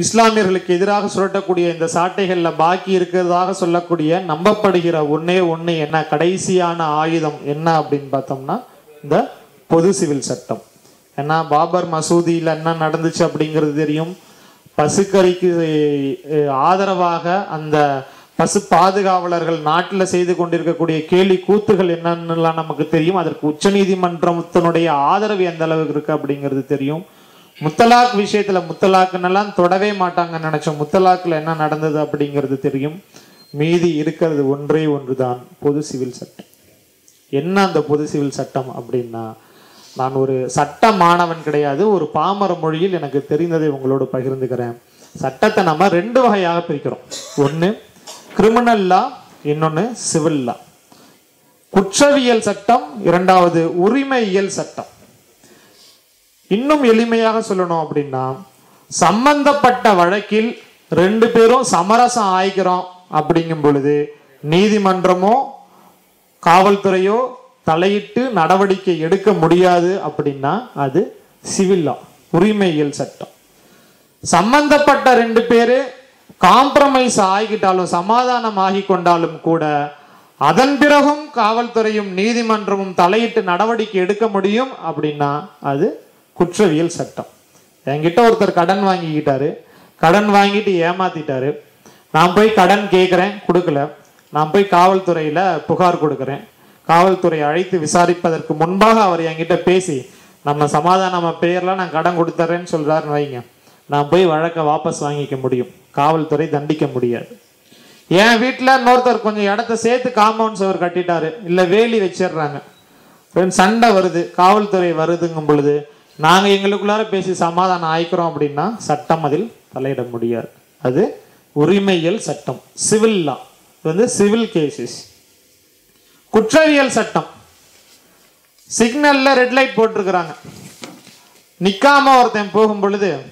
இஸ்லாமியர்களுக்கு எதிராக சுரட்டக்கூடிய இந்த சாட்டைகள்ல பாக்கி இருக்கிறதாக சொல்லக்கூடிய நம்பப்படுகிற ஒன்றே ஒன்று என்ன? கடைசியான ஆயுதம் என்ன அப்படின்னு பார்த்தோம்னா இந்த பொது சிவில் சட்டம். ஏன்னா பாபர் மசூதியில் என்ன நடந்துச்சு அப்படிங்கிறது தெரியும். பசுக்கறிக்கு ஆதரவாக அந்த பசு பாதுகாவலர்கள் நாட்டில் செய்து கொண்டிருக்கக்கூடிய கேலி கூத்துகள் என்னன்னுலாம் நமக்கு தெரியும்? அதற்கு உச்சநீதிமன்றத்தினுடைய ஆதரவு எந்த அளவுக்கு இருக்கு அப்படிங்கிறது தெரியும். முத்தலாக் விஷயத்துல முத்தலாக்குன்னெல்லாம் தொடவே மாட்டாங்கன்னு நினைச்சோம் முத்தலாக்கில் என்ன நடந்தது அப்படிங்கிறது தெரியும். மீதி இருக்கிறது ஒன்றே ஒன்றுதான் பொது சிவில் சட்டம். என்ன அந்த பொது சிவில் சட்டம் அப்படின்னா நான் ஒரு சட்ட மாணவன் கிடையாது ஒரு பாமர மொழியில் எனக்கு தெரிந்ததை உங்களோடு பகிர்ந்துக்கிறேன். சட்டத்தை நம்ம ரெண்டு வகையாக பிரிக்கிறோம். ஒன்று கிரிமினல் லா இன்னொன்று சிவில் லா குற்றவியல் சட்டம் இரண்டாவது உரிமையியல் சட்டம். இன்னும் எளிமையாக சொல்லணும் அப்படின்னா சம்பந்தப்பட்ட வழக்கில் ரெண்டு பேரும் சமரசம் ஆயிக்கிறோம் அப்படிங்கும் பொழுது நீதிமன்றமோ காவல்துறையோ தலையிட்டு நடவடிக்கை எடுக்க முடியாது அப்படின்னா அது சிவில் லா உரிமையியல் சட்டம். சம்பந்தப்பட்ட ரெண்டு பேரு காம்ப்ரமைஸ் ஆகிக்கிட்டாலும் சமாதானம் ஆகி கொண்டாலும் கூட அதன் பிறகும் காவல்துறையும் நீதிமன்றமும் தலையிட்டு நடவடிக்கை எடுக்க முடியும் அப்படின்னா அது குற்றவியல் சட்டம். என்கிட்ட ஒருத்தர் கடன் வாங்கிக்கிட்டாரு. கடன் வாங்கிட்டு ஏமாத்திட்டாரு. நான் போய் கடன் கேட்குறேன் கொடுக்கல. நான் போய் காவல்துறையில் புகார் கொடுக்குறேன். காவல்துறை அழைத்து விசாரிப்பதற்கு முன்பாக அவர் என்கிட்ட பேசி நம்ம சமாதானம் பேரில் நான் கடன் கொடுத்துறேன்னு சொல்கிறாருன்னு வைங்க. நான் போய் வழக்கை வாபஸ் வாங்கிக்க முடியும். காவல்துறை தண்டிக்க முடியாது. என் வீட்டில் இன்னொருத்தர் கொஞ்சம் இடத்த சேர்த்து காம்பவுண்ட் சுவர் கட்டிட்டாரு. இல்லை வேலி வச்சிடுறாங்க. சண்டை வருது. காவல்துறை வருதுங்கும் பொழுது நாங்கள் எங்களுக்குள்ளார பேசி சமாதானம் ஆயிக்கிறோம் அப்படின்னா சட்டம் அதில் தலையிட முடியாது. அது உரிமையியல் சட்டம் சிவில் லா இது வந்து சிவில் கேசஸ் குற்றவியல் சட்டம். சிக்னலில் ரெட் லைட் போட்டிருக்கிறாங்க. நிற்காம ஒருத்தன் போகும் பொழுது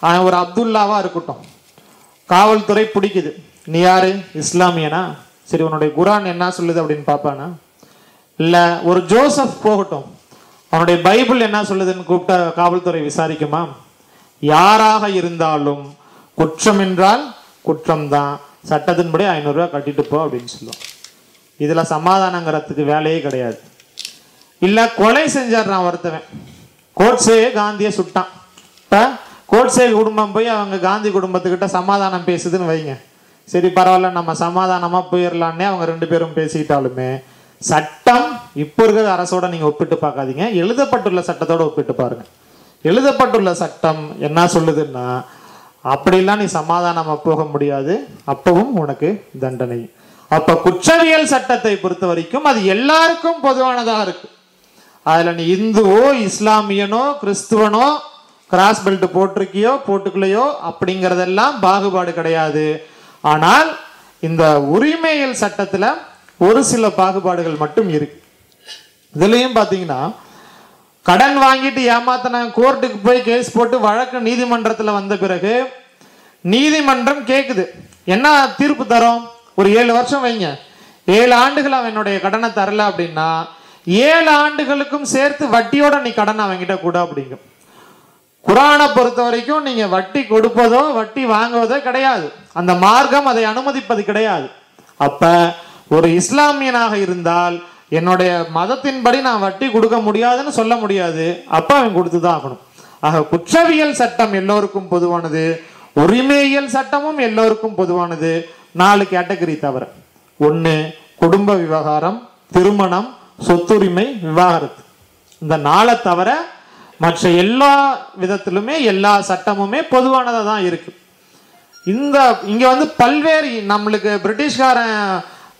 அவன் ஒரு அப்துல்லாவாக இருக்கட்டும். காவல்துறை பிடிக்குது. நீ யாரு? இஸ்லாமியனா? சரி உன்னுடைய குரான் என்ன சொல்லுது அப்படின்னு பார்ப்பானா? இல்லை ஒரு ஜோசப் போகட்டும். அவனுடைய பைபிள் என்ன சொல்லுதுன்னு கூப்பிட்ட காவல்துறை விசாரிக்குமா? யாராக இருந்தாலும் குற்றம் என்றால் குற்றம்தான். சட்டத்தின்படி ஐநூறுரூவா கட்டிட்டு போ அப்படின்னு சொல்லுவோம். இதில் சமாதானங்கிறதுக்கு வேலையே கிடையாது. இல்லை கொலை செஞ்சிடறான் ஒருத்தவன். கோட்ஸே காந்தியை சுட்டான். இப்போ கோட்ஸே குடும்பம் போய் அவங்க காந்தி குடும்பத்துக்கிட்ட சமாதானம் பேசுதுன்னு வைங்க. சரி பரவாயில்ல நம்ம சமாதானமாக போயிடலான்னே அவங்க ரெண்டு பேரும் பேசிக்கிட்டாலுமே சட்டம் இப்போ இருக்கிற அரசோட நீங்கள் ஒப்பிட்டு பார்க்காதீங்க. எழுதப்பட்டுள்ள சட்டத்தோட ஒப்பிட்டு பாருங்க. எழுதப்பட்டுள்ள சட்டம் என்ன சொல்லுதுன்னா அப்படிலாம் நீ சமாதானமாக போக முடியாது. அப்பவும் உனக்கு தண்டனை. அப்போ குற்றவியல் சட்டத்தை பொறுத்த வரைக்கும் அது எல்லாருக்கும் பொதுவானதாக இருக்கு. அதில் நீ இந்துவோ இஸ்லாமியனோ கிறிஸ்துவனோ கிராஸ் பெல்ட் போட்டிருக்கியோ போட்டுக்கலையோ அப்படிங்கிறதெல்லாம் பாகுபாடு கிடையாது. ஆனால் இந்த உரிமையல் சட்டத்தில் ஒரு சில பாகுபாடுகள் மட்டும் இருக்கு. இதுலயும் பாத்தீங்கன்னா கடன் வாங்கிட்டு ஏமாத்தினாங்க கோர்ட்டுக்கு போய் கேஸ் போட்டு வழக்கு நீதிமன்றத்துல வந்த பிறகு நீதிமன்றம் கேக்குது. என்ன தீர்ப்பு தரும்? ஒரு ஏழு வருஷம் வைங்க. ஏழு ஆண்டுகள் அவன் என்னுடைய கடனை தரல அப்படின்னா ஏழு ஆண்டுகளுக்கும் சேர்த்து வட்டியோட நீ கடன் அவங்கிட்ட கூட அப்படிங்க குரானை பொறுத்த வரைக்கும் நீங்க வட்டி கொடுப்பதோ வட்டி வாங்குவதோ கிடையாது. அந்த மார்க்கம் அதை அனுமதிப்பது கிடையாது. அப்போ ஒரு இஸ்லாமியனாக இருந்தால் என்னுடைய மதத்தின்படி நான் வட்டி கொடுக்க முடியாதுன்னு சொல்ல முடியாது. அப்ப அவன் கொடுத்துதான் ஆகணும். ஆக குற்றவியல் சட்டம் எல்லோருக்கும் பொதுவானது. உரிமையியல் சட்டமும் எல்லோருக்கும் பொதுவானது. நாலு கேட்டகரி தவிர. ஒன்று குடும்ப விவகாரம் திருமணம் சொத்துரிமை விவாகரத்து. இந்த நாளை தவிர மற்ற எல்லா விதத்திலுமே எல்லா சட்டமுமே பொதுவானதாக தான் இருக்கு. இந்த இங்கே வந்து பல்வேறு நம்மளுக்கு பிரிட்டிஷ்காரன்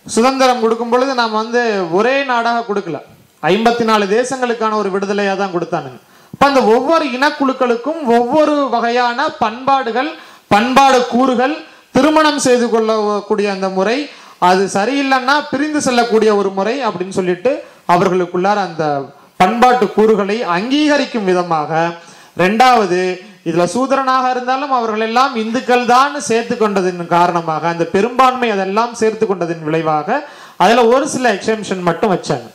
சுதந்திரம் கொடுக்கும் பொழுது நாம் வந்து ஒரே நாடாக கொடுக்கல. ஐம்பத்தி நாலு தேசங்களுக்கான ஒரு விடுதலையாக தான் கொடுத்தானுங்க. இப்போ அந்த ஒவ்வொரு இனக்குழுக்களுக்கும் ஒவ்வொரு வகையான பண்பாடுகள் பண்பாடு கூறுகள் திருமணம் செய்து கொள்ளக்கூடிய அந்த முறை அது சரியில்லைன்னா பிரிந்து செல்லக்கூடிய ஒரு முறை அப்படின்னு சொல்லிட்டு அவர்களுக்குள்ளார அந்த பண்பாட்டு கூறுகளை அங்கீகரிக்கும் விதமாக ரெண்டாவது இதுல சூதரனாக இருந்தாலும் அவர்கள் எல்லாம் இந்துக்கள் தான் சேர்த்து கொண்டதின் காரணமாக அந்த பெரும்பான்மை அதெல்லாம் சேர்த்து கொண்டதின் விளைவாக அதில் ஒரு சில எக்ஸெம்ஷன் மட்டும் வச்சாங்க.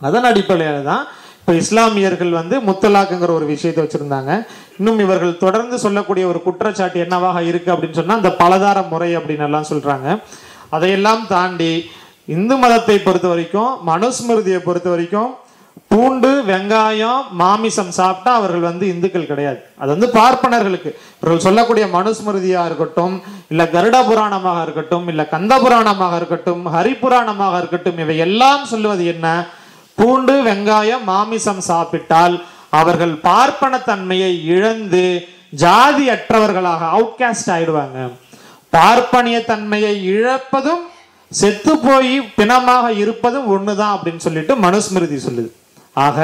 அதன் அடிப்படையில் தான் இப்போ இஸ்லாமியர்கள் வந்து முத்தலாக்குங்கிற ஒரு விஷயத்தை வச்சுருந்தாங்க. இன்னும் இவர்கள் தொடர்ந்து சொல்லக்கூடிய ஒரு குற்றச்சாட்டு என்னவாக இருக்குது அப்படின்னு சொன்னால் அந்த பலதார முறை அப்படின்னு எல்லாம் சொல்கிறாங்க அதையெல்லாம் தாண்டி இந்து மதத்தை பொறுத்த வரைக்கும் மனுஸ்மிருதியை பொறுத்த வரைக்கும் பூண்டு வெங்காயம் மாமிசம் சாப்பிட்டா அவர்கள் வந்து இந்துக்கள் கிடையாது. அது வந்து பார்ப்பனர்களுக்கு. இவர்கள் சொல்லக்கூடிய மனுஸ்மிருதியா இருக்கட்டும் இல்ல கருட புராணமாக இருக்கட்டும் இல்ல கந்த புராணமாக இருக்கட்டும் ஹரிபுராணமாக இருக்கட்டும் இவை எல்லாம் சொல்லுவது என்ன? பூண்டு வெங்காயம் மாமிசம் சாப்பிட்டால் அவர்கள் பார்ப்பன தன்மையை இழந்து ஜாதி அற்றவர்களாக அவுட்காஸ்ட் ஆயிடுவாங்க. பார்ப்பனிய தன்மையை இழப்பதும் செத்து போய் பிணமாக இருப்பதும் ஒண்ணுதான் அப்படின்னு சொல்லிட்டு மனுஸ்மிருதி சொல்லுது. ஆக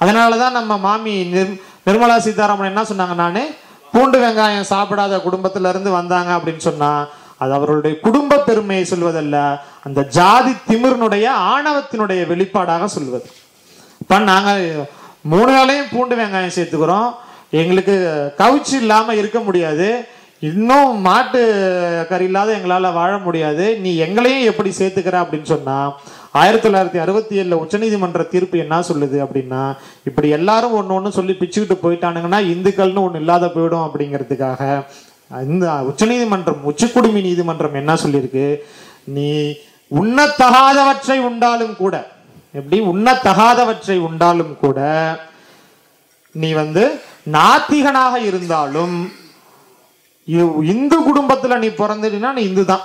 அதனாலதான் நம்ம மாமி நிர் நிர்மலா சீதாராமன் என்ன சொன்னாங்க நானு? பூண்டு வெங்காயம் சாப்பிடாத குடும்பத்துலேருந்து வந்தாங்க அப்படின்னு சொன்னா அது அவர்களுடைய குடும்ப பெருமையை சொல்வதல்ல அந்த ஜாதி திமிர்னுடைய ஆணவத்தினுடைய வெளிப்பாடாக சொல்வது. இப்போ நாங்கள் மூணு வேளையும் பூண்டு வெங்காயம் சேர்த்துக்கிறோம். எங்களுக்கு கவுச்சு இல்லாமல் இருக்க முடியாது. இன்னும் மாட்டு கறி இல்லாத எங்களால் வாழ முடியாது. நீ எங்களையும் எப்படி சேர்த்துக்கிற அப்படின்னு சொன்னால் ஆயிரத்தி தொள்ளாயிரத்தி அறுபத்தி ஏழில் உச்சநீதிமன்ற தீர்ப்பு என்ன சொல்லுது அப்படின்னா இப்படி எல்லாரும் ஒன்று ஒன்று சொல்லி பிச்சுக்கிட்டு போயிட்டானுங்கன்னா இந்துக்கள்னு ஒன்று இல்லாத போயிடும் அப்படிங்கிறதுக்காக இந்த உச்சநீதிமன்றம் உச்சக்குடுமி நீதிமன்றம் என்ன சொல்லியிருக்கு? நீ உண்ணத்தகாதவற்றை உண்டாலும் கூட எப்படி? உண்ணத்தகாதவற்றை உண்டாலும் கூட நீ வந்து நாத்திகனாக இருந்தாலும் இந்து குடும்பத்தில் நீ பிறந்துட்டீன்னா நீ இந்து தான்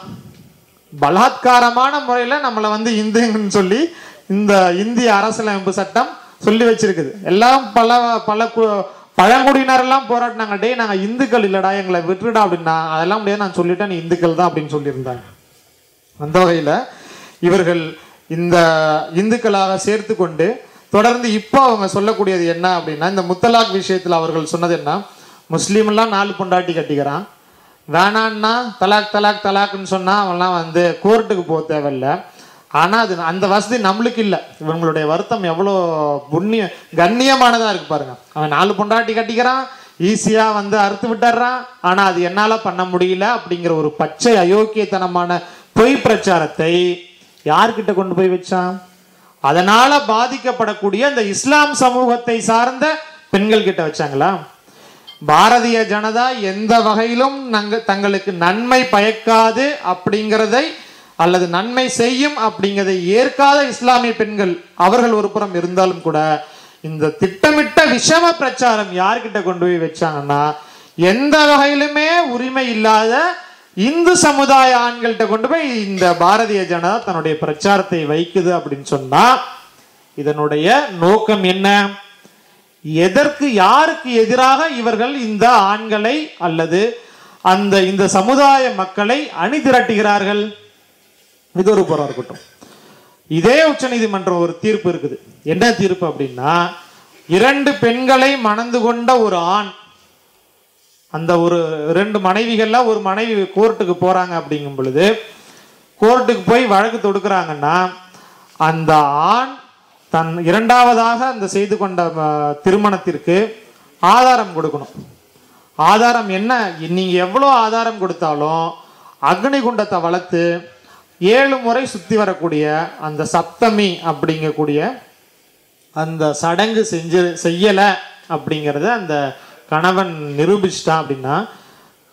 பலாத்காரமான முறையில் நம்மளை வந்து இந்துன்னு சொல்லி இந்த இந்திய அரசியலமைப்பு சட்டம் சொல்லி வச்சிருக்குது. எல்லாம் பல பல கு- போராட்டினாங்க. டே நாங்கள் இந்துக்கள் இல்லைடா எங்களை விட்டுடா அப்படின்னா அதெல்லாம் முடியாது. நான் சொல்லிட்டேன் நீ இந்துக்கள் தான் அப்படின்னு சொல்லியிருந்தாங்க. அந்த வகையில் இவர்கள் இந்த இந்துக்களாக சேர்த்து கொண்டு தொடர்ந்து இப்போ அவங்க சொல்லக்கூடியது என்ன அப்படின்னா இந்த முத்தலாக் விஷயத்தில் அவர்கள் சொன்னது என்ன? முஸ்லீம்லாம் நாலு பொண்டாட்டி கட்டிக்கிறான். வேணான்னா தலாக் தலாக் தலாக்னு சொன்னால் அவன்லாம் வந்து கோர்ட்டுக்கு போக தேவையில்ல. ஆனால் அது அந்த வசதி நம்மளுக்கு இல்லை. இவங்களுடைய வருத்தம் எவ்வளோ புண்ணிய கண்ணியமானதாக இருக்கு பாருங்க. அவன் நாலு பொண்டாட்டி கட்டிக்கிறான் ஈஸியாக வந்து அறுத்து விட்டுறான். ஆனால் அது என்னால் பண்ண முடியல அப்படிங்கிற ஒரு பச்சை அயோக்கியத்தனமான பொய் பிரச்சாரத்தை யார்கிட்ட கொண்டு போய் வச்சான்? அதனால பாதிக்கப்படக்கூடிய அந்த இஸ்லாம் சமூகத்தை சார்ந்த பெண்கள் கிட்ட வச்சாங்களா? பாரதிய ஜனதா எந்த வகையிலும் நாங்கள் தங்களுக்கு நன்மை பயக்காது அப்படிங்கிறதை அல்லது நன்மை செய்யும் அப்படிங்கிறதை ஏற்காத இஸ்லாமிய பெண்கள் அவர்கள் ஒரு புறம் இருந்தாலும் கூட இந்த திட்டமிட்ட விஷம பிரச்சாரம் யார்கிட்ட கொண்டு போய் வச்சாங்கன்னா எந்த வகையிலுமே உரிமை இல்லாத இந்து சமுதாய ஆண்கள்கிட்ட கொண்டு போய் இந்த பாரதிய ஜனதா தன்னுடைய பிரச்சாரத்தை வைக்குது அப்படின்னு சொன்னா இதனுடைய நோக்கம் என்ன? எதற்கு யாருக்கு எதிராக இவர்கள் இந்த ஆண்களை அல்லது அந்த இந்த சமுதாய மக்களை அணிதிரட்டுகிறார்கள் இது ஒரு புறம் இருக்கட்டும். இதே உச்சநீதிமன்றம் ஒரு தீர்ப்பு இருக்குது. என்ன தீர்ப்பு அப்படின்னா இரண்டு பெண்களை மணந்து கொண்ட ஒரு ஆண் அந்த ஒரு ரெண்டு மனைவிகள்லாம் ஒரு மனைவி கோர்ட்டுக்கு போறாங்க அப்படிங்கும் பொழுது கோர்ட்டுக்கு போய் வழக்கு தொடுக்கிறாங்கன்னா அந்த ஆண் தன் இரண்டாவதாக அந்த செய்து கொண்ட திருமணத்திற்கு ஆதாரம் கொடுக்கணும். ஆதாரம் என்ன? நீங்கள் எவ்வளோ ஆதாரம் கொடுத்தாலும் அக்னி குண்டத்தை வளர்த்து ஏழு முறை சுற்றி வரக்கூடிய அந்த சப்தமி அப்படிங்கக்கூடிய அந்த சடங்கு செஞ்சு செய்யலை அப்படிங்கிறத அந்த கணவன் நிரூபிச்சிட்டான் அப்படின்னா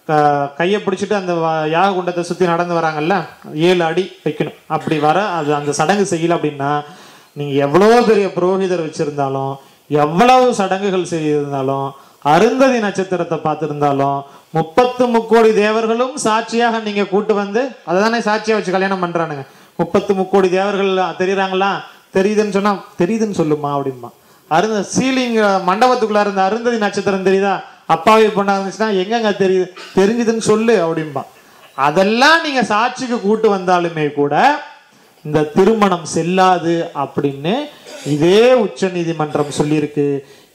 க- கையை பிடிச்சிட்டு அந்த வ- யாக குண்டத்தை சுற்றி நடந்து வராங்கல்ல ஏழு அடி வைக்கணும். அப்படி வர அது அந்த சடங்கு செய்யல அப்படின்னா நீங்கள் எவ்வளோ பெரிய புரோகிதர் வச்சுருந்தாலும் எவ்வளவு சடங்குகள் செய்திருந்தாலும் அருந்ததி நட்சத்திரத்தை பார்த்துருந்தாலும் முப்பத்து முக்கோடி தேவர்களும் சாட்சியாக நீங்கள் கூட்டு வந்து அதை தானே சாட்சியாக வச்சு கல்யாணம் பண்ணுறானுங்க முப்பத்து முக்கோடி தேவர்கள் தெரியுறாங்களா? தெரியுதுன்னு சொன்னால் தெரியுதுன்னு சொல்லுமா அப்படிம்பா அருந்த சீலிங் மண்டபத்துக்குள்ளே இருந்த அருந்ததி நட்சத்திரம் தெரியுதா? அப்பாவி பொண்ணாக இருந்துச்சுன்னா எங்கெங்க தெரியுது? தெரிஞ்சுதுன்னு சொல்லு அப்படிம்பா அதெல்லாம் நீங்கள் சாட்சிக்கு கூட்டு வந்தாலுமே கூட இந்த திருமணம் செல்லாது அப்படின்னு இதே உச்ச நீதிமன்றம் சொல்லியிருக்கு.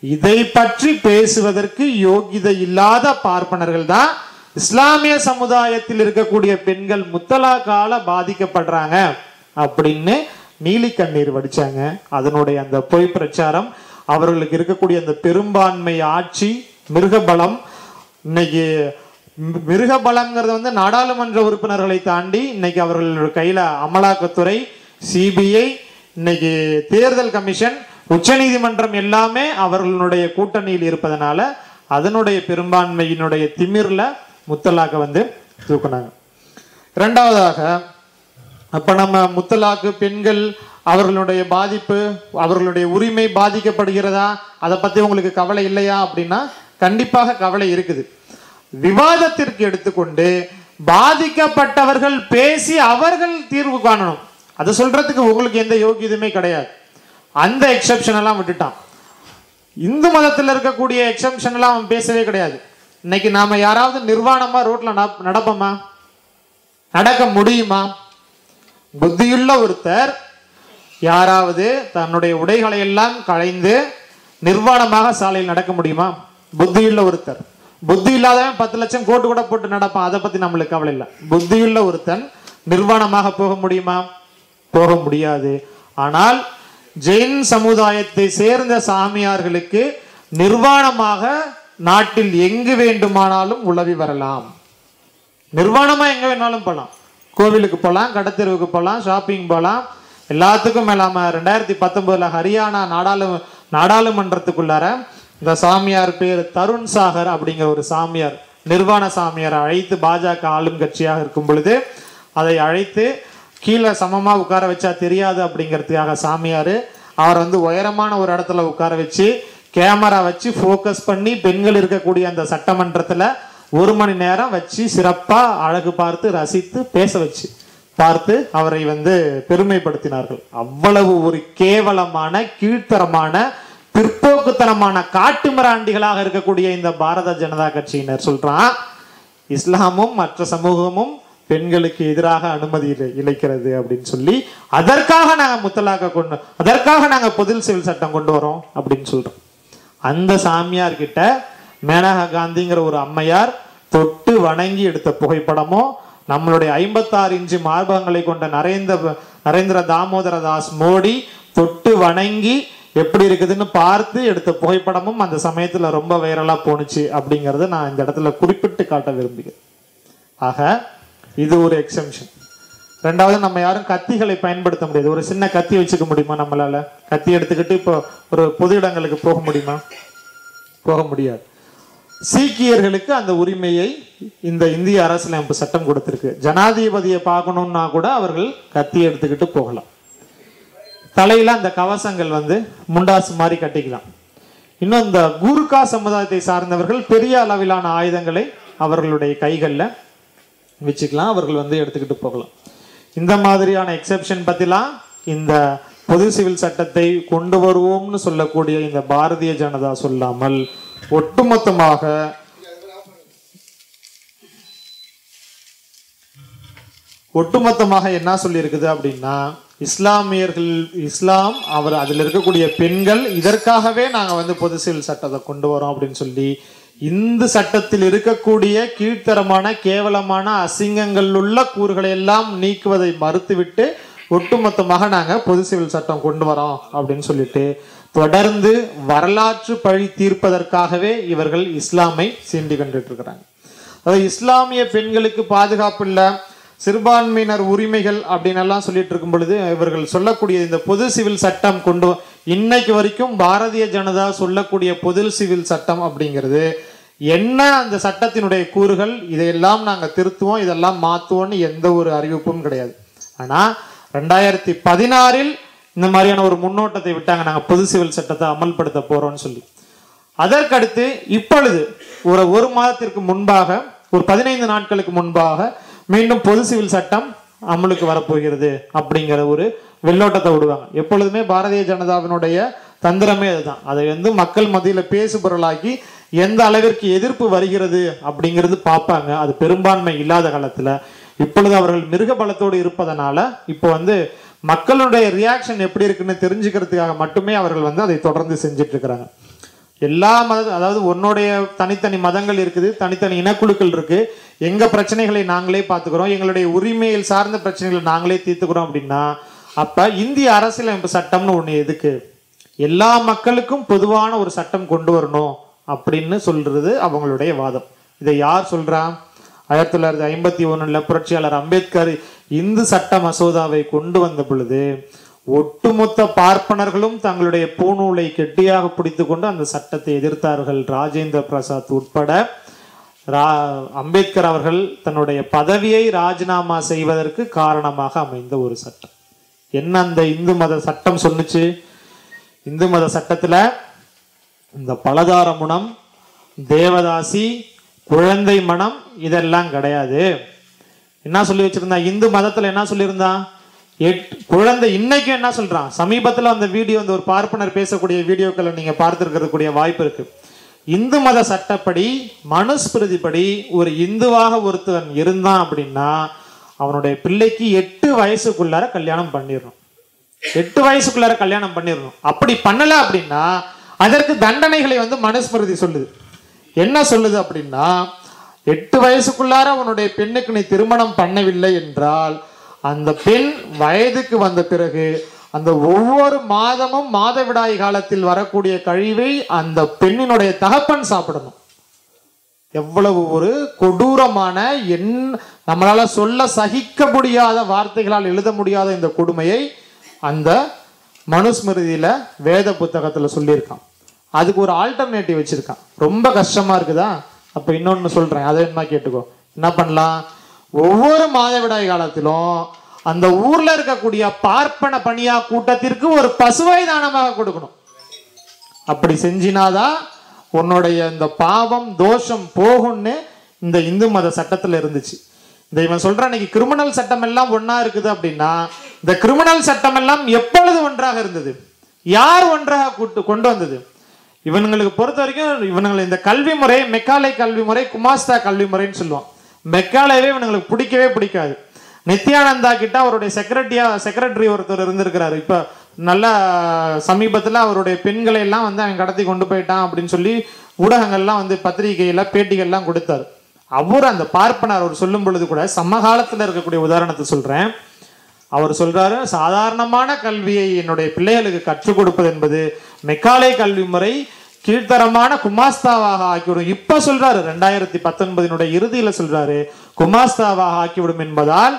இதை பற்றி பேசுவதற்கு யோகிதை இல்லாத பார்ப்பனர்கள் தான் இஸ்லாமிய சமுதாயத்தில் இருக்கக்கூடிய பெண்கள் முத்தலாக்கால பாதிக்கப்படுறாங்க அப்படின்னு நீலி கண்ணீர் வடிச்சாங்க. அதனுடைய அந்த பொய் பிரச்சாரம் அவர்களுக்கு இருக்கக்கூடிய அந்த பெரும்பான்மை ஆட்சி மிருகபலம் இன்னைக்கு மிருக பலம்ங்கிறது வந்து நாடாளுமன்ற உறுப்பினர்களை தாண்டி இன்னைக்கு அவர்களோட கையில அமலாக்கத்துறை சிபிஐ இன்னைக்கு தேர்தல் கமிஷன் உச்சநீதிமன்றம் எல்லாமே அவர்களுடைய கூட்டணியில் இருப்பதனால அதனுடைய பெரும்பான்மையினுடைய திமிர்ல முத்தலாக்கை வந்து தூக்குனாங்க. இரண்டாவதாக அப்ப நம்ம முத்தலாக்கு பெண்கள் அவர்களுடைய பாதிப்பு அவர்களுடைய உரிமை பாதிக்கப்படுகிறதா? அதை பத்தி உங்களுக்கு கவலை இல்லையா அப்படின்னா கண்டிப்பாக கவலை இருக்குது. விவாதத்திற்கு எடுத்துக்கொண்டு பாதிக்கப்பட்டவர்கள் பேசி அவர்கள் தீர்வு காணணும். அதை சொல்றதுக்கு உங்களுக்கு எந்த யோகியதுமே கிடையாது. அந்த எக்ஸப்ஷன் எல்லாம் விட்டுட்டான். இந்து மதத்தில் இருக்கக்கூடிய எக்ஸெப்ஷன் எல்லாம் அவன் பேசவே கிடையாது. இன்னைக்கு நாம யாராவது நிர்வாணமா ரோட்ல நட- நடப்போமா? நடக்க முடியுமா? புத்தியுள்ள ஒருத்தர் யாராவது தன்னுடைய உடைகளை எல்லாம் களைந்து நிர்வாணமாக சாலையில் நடக்க முடியுமா? புத்தியுள்ள ஒருத்தர். புத்தி இல்லாதவன் பத்து லட்சம் கோட்டு கூட போட்டு நடப்பான். அதை பத்தி நம்மளுக்கு கவலை இல்லை. புத்தியுள்ள ஒருத்தன் நிர்வாணமாக போக முடியுமா? போக முடியாது. ஆனால் ஜெயின் சமுதாயத்தை சேர்ந்த சாமியார்களுக்கு நிர்வாணமாக நாட்டில் எங்கு வேண்டுமானாலும் உளவி வரலாம். நிர்வாணமா எங்க வேணாலும் போகலாம் கோவிலுக்கு போகலாம் கடத்தெருவுக்கு போகலாம் ஷாப்பிங் போகலாம் எல்லாத்துக்கும் மேலாம ரெண்டாயிரத்தி பத்தொன்பதுல ஹரியானா நாடாளு நாடாளுமன்றத்துக்குள்ளார இந்த சாமியார் பேர் தருண் சாகர் அப்படிங்கிற ஒரு சாமியார் நிர்வாண சாமியார் அழைத்து பாஜக ஆளும் கட்சியாக இருக்கும் பொழுது அதை அழைத்து கீழே சமமாக உட்கார வச்சா தெரியாது அப்படிங்கிறதுக்காக சாமியார் அவர் வந்து உயரமான ஒரு இடத்துல உட்கார வச்சு கேமரா வச்சு ஃபோக்கஸ் பண்ணி பெண்கள் இருக்கக்கூடிய அந்த சட்டமன்றத்தில் ஒரு மணி நேரம் வச்சு சிறப்பாக அழகு பார்த்து ரசித்து பேச வச்சு பார்த்து அவரை வந்து பெருமைப்படுத்தினார்கள். அவ்வளவு ஒரு கேவலமான கீழ்த்தரமான பிற்போக்குத்தனமான காட்டுமிராண்டிகளாக இருக்கக்கூடிய இந்த பாரத ஜனதா கட்சியினர் சொல்றான் இஸ்லாமும் மற்ற சமூகமும் பெண்களுக்கு எதிராக அனுமதி இழைக்கிறது அப்படின்னு சொல்லி அதற்காக நாங்க முத்தலாக்க கொண்டு அதற்காக நாங்க பொது சிவில் சட்டம் கொண்டு வரோம் அப்படின்னு சொல்றோம் அந்த சாமியார் கிட்ட மேனகா காந்திங்கிற ஒரு அம்மையார் தொட்டு வணங்கி எடுத்த புகைப்படமும் நம்மளுடைய ஐம்பத்தாறு இன்ச்சு மார்பகங்களை கொண்ட நரேந்திர நரேந்திர தாமோதர தாஸ் மோடி தொட்டு வணங்கி எப்படி இருக்குதுன்னு பார்த்து எடுத்த புகைப்படமும் அந்த சமயத்தில் ரொம்ப வைரலாக போணுச்சு அப்படிங்கறத நான் இந்த இடத்துல குறிப்பிட்டு காட்ட விரும்புகிறேன். ஆக இது ஒரு எக்ஸம்ஷன் ரெண்டாவது நம்ம யாரும் கத்திகளை பயன்படுத்த முடியாது. ஒரு சின்ன கத்தி வச்சுக்க முடியுமா நம்மளால? கத்தி எடுத்துக்கிட்டு இப்போ ஒரு பொது இடங்களுக்கு போக முடியுமா? போக முடியாது. சீக்கியர்களுக்கு அந்த உரிமையை இந்த இந்திய அரசியலமைப்பு சட்டம் கொடுத்திருக்கு. ஜனாதிபதியை பார்க்கணும்னா கூட அவர்கள் கத்தி எடுத்துக்கிட்டு போகலாம். தலையில் அந்த கவசங்கள் வந்து முண்டாசு மாதிரி கட்டிக்கலாம். இன்னும் இந்த குருகா சமுதாயத்தை சார்ந்தவர்கள் பெரிய அளவிலான ஆயுதங்களை அவர்களுடைய கைகளில் வச்சுக்கலாம். அவர்கள் வந்து எடுத்துக்கிட்டு போகலாம். இந்த மாதிரியான எக்ஸெப்ஷன் பற்றிலாம் இந்த பொது சிவில் சட்டத்தை கொண்டு வருவோம்னு சொல்லக்கூடிய இந்த பாரதிய ஜனதா சொல்லாமல் ஒட்டுமொத்தமாக ஒட்டுமொத்தமாக என்ன சொல்லியிருக்குது அப்படின்னா இஸ்லாமியர்கள் இஸ்லாம் அவர் அதில் இருக்கக்கூடிய பெண்கள் இதற்காகவே நாங்கள் வந்து பொது சிவில் சட்டத்தை கொண்டு வரோம் அப்படின்னு சொல்லி இந்த சட்டத்தில் இருக்கக்கூடிய கீழ்த்தரமான கேவலமான அசிங்கங்கள் உள்ள கூறுகளை எல்லாம் நீக்குவதை மறுத்துவிட்டு ஒட்டுமொத்தமாக நாங்கள் பொது சிவில் சட்டம் கொண்டு வரோம் அப்படின்னு சொல்லிட்டு தொடர்ந்து வரலாற்று பழி தீர்ப்பதற்காகவே இவர்கள் இஸ்லாமை சீண்டி கொண்டுட்டு இருக்கிறாங்க. அதாவது இஸ்லாமிய பெண்களுக்கு பாதுகாப்பு இல்லை சிறுபான்மையினர் உரிமைகள் அப்படின்னு எல்லாம் சொல்லிட்டு இருக்கும் பொழுது இவர்கள் சொல்லக்கூடிய இந்த பொது சிவில் சட்டம் கொண்டு வ- இன்னைக்கு வரைக்கும் பாரதிய ஜனதா சொல்லக்கூடிய பொது சிவில் சட்டம் அப்படிங்கிறது என்ன அந்த சட்டத்தினுடைய கூறுகள் இதையெல்லாம் நாங்கள் திருத்துவோம் இதெல்லாம் மாற்றுவோம்னு எந்த ஒரு அறிவிப்பும் கிடையாது. ஆனால் ரெண்டாயிரத்தி பதினாறில் இந்த மாதிரியான ஒரு முன்னோட்டத்தை விட்டாங்க நாங்கள் பொது சிவில் சட்டத்தை அமல்படுத்த போகிறோம்னு சொல்லி. அதற்கடுத்து இப்பொழுது ஒரு ஒரு மாதத்திற்கு முன்பாக ஒரு பதினைந்து நாட்களுக்கு முன்பாக மீண்டும் பொது சிவில் சட்டம் அமலுக்கு வரப்போகிறது அப்படிங்கிற ஒரு வெள்ளோட்டத்தை விடுவாங்க. எப்பொழுதுமே பாரதிய ஜனதாவினுடைய தந்திரமே அதுதான். அதை வந்து மக்கள் மத்தியில் பேசு பொருளாக்கி எந்த அளவிற்கு எதிர்ப்பு வருகிறது அப்படிங்கிறது பார்ப்பாங்க. அது பெரும்பான்மை இல்லாத காலத்தில். இப்பொழுது அவர்கள் மிருக பலத்தோடு இருப்பதனால இப்போ வந்து மக்களுடைய ரியாக்ஷன் எப்படி இருக்குன்னு தெரிஞ்சுக்கிறதுக்காக மட்டுமே அவர்கள் வந்து அதை தொடர்ந்து செஞ்சுட்டு இருக்கிறாங்க. எல்லா மத அதாவது உன்னுடைய தனித்தனி மதங்கள் இருக்குது தனித்தனி இனக்குழுக்கள் இருக்கு. எங்க பிரச்சனைகளை நாங்களே பார்த்துக்கிறோம். எங்களுடைய உரிமையில் சார்ந்த பிரச்சனைகளை நாங்களே தீர்த்துக்கிறோம் அப்படின்னா அப்ப இந்திய அரசியலமைப்பு சட்டம்னு ஒண்ணு எதுக்கு? எல்லா மக்களுக்கும் பொதுவான ஒரு சட்டம் கொண்டு வரணும் அப்படின்னு சொல்றது அவங்களுடைய வாதம். இதை யார் சொல்கிறா ஆயிரத்தி தொள்ளாயிரத்தி ஐம்பத்தி ஒன்றில் புரட்சியாளர் அம்பேத்கர் இந்து சட்ட மசோதாவை கொண்டு வந்த பொழுது ஒட்டுமொத்த பார்ப்பனர்களும் தங்களுடைய பூநூலை கெட்டியாக பிடித்துக்கொண்டு அந்த சட்டத்தை எதிர்த்தார்கள். ராஜேந்திர பிரசாத் உட்பட ரா அம்பேத்கர் அவர்கள் தன்னுடைய பதவியை ராஜினாமா செய்வதற்கு காரணமாக அமைந்த ஒரு சட்டம். என்ன அந்த இந்து மத சட்டம் சொன்னுச்சு இந்து மத சட்டத்தில் இந்த பலதார முனம் தேவதாசி குழந்தை மனம் இதெல்லாம் கிடையாது. என்ன சொல்லி வச்சிருந்தா? இந்து மதத்தில் என்ன சொல்லியிருந்தான் குழந்தை இன்னைக்கு என்ன சொல்றான்? சமீபத்தில் அந்த வீடியோ அந்த ஒரு பார்ப்பனர் பேசக்கூடிய வீடியோக்களை நீங்க பார்த்துருக்கக்கூடிய வாய்ப்பு இருக்கு. இந்து மத சட்டப்படி மனுஸ்பிருதிப்படி ஒரு இந்துவாக ஒருத்தவன் இருந்தான் அப்படின்னா அவனுடைய பிள்ளைக்கு எட்டு வயசுக்குள்ளார கல்யாணம் பண்ணிடணும். எட்டு வயசுக்குள்ளார கல்யாணம் பண்ணிடணும். அப்படி பண்ணல அப்படின்னா அதற்கு தண்டனைகளை வந்து மனுஸ்மிருதி சொல்லுது. என்ன சொல்லுது அப்படின்னா எட்டு வயசுக்குள்ளார அவனுடைய பெண்ணுக்கு நீ திருமணம் பண்ணவில்லை என்றால் அந்த பெண் வயதுக்கு வந்த பிறகு அந்த ஒவ்வொரு மாதமும் மாதவிடாய் காலத்தில் வரக்கூடிய கழிவை அந்த பெண்ணினுடைய தகப்பன் சாப்பிடணும். எவ்வளவு ஒரு கொடூரமான என் நம்மளால சொல்ல சகிக்க முடியாத வார்த்தைகளால் எழுத முடியாத இந்த கொடுமையை அந்த மனுஸ்மிருதியில வேத புத்தகத்துல சொல்லியிருக்கான். அதுக்கு ஒரு ஆல்டர்னேட்டிவ் வச்சிருக்கான். ரொம்ப கஷ்டமா இருக்குதா? அப்ப இன்னொன்னு சொல்றேன். அதை என்ன கேட்டுக்கோ. என்ன பண்ணலாம்? ஒவ்வொரு மாதவிடாய் காலத்திலும் அந்த ஊர்ல இருக்கக்கூடிய பார்ப்பன பணியா கூட்டத்திற்கு ஒரு பசுவை தானமாக கொடுக்கணும். அப்படி செஞ்சினாதான் உன்னுடைய இந்த பாவம் தோஷம் போகும்னு இந்த இந்து மத சட்டத்துல இருந்துச்சு. இந்த இவன் சொல்ற அன்னைக்கு கிரிமினல் சட்டம் எல்லாம் ஒண்ணா இருக்குது அப்படின்னா இந்த கிரிமினல் சட்டம் எல்லாம் எப்பொழுது ஒன்றாக இருந்தது? யார் ஒன்றாக கூட்டு கொண்டு வந்தது? இவனுங்களுக்கு பொறுத்த வரைக்கும் இவனுங்களை இந்த கல்வி முறை மெக்காலை கல்வி முறை குமாஸ்தா கல்வி முறைன்னு சொல்லுவான். மெக்காலேவே இவனுங்களுக்கு பிடிக்கவே பிடிக்காது. நித்யானந்தா கிட்ட அவருடைய செக்ரட்டரியா செக்ரட்டரி ஒருத்தர் இருந்திருக்கிறாரு. இப்ப நல்ல சமீபத்துல அவருடைய பெண்களை எல்லாம் வந்து அவன் கடத்தி கொண்டு போயிட்டான் அப்படின்னு சொல்லி ஊடகங்கள்லாம் வந்து பத்திரிகையில பேட்டிகள்லாம் கொடுத்தாரு. அவர் அந்த பார்ப்பனர் அவர் சொல்லும் பொழுது கூட சமகாலத்தில் இருக்கக்கூடிய உதாரணத்தை சொல்றேன். அவர் சொல்றாரு சாதாரணமான கல்வியை என்னுடைய பிள்ளைகளுக்கு கற்றுக் கொடுப்பது என்பது மெக்காலை கல்வி முறை கீழ்த்தரமான குமாஸ்தாவாக ஆக்கிவிடும். இப்ப சொல்றாரு ரெண்டாயிரத்தி பத்தொன்பதினுடைய இறுதியில சொல்றாரு குமாஸ்தாவாக ஆக்கிவிடும் என்பதால்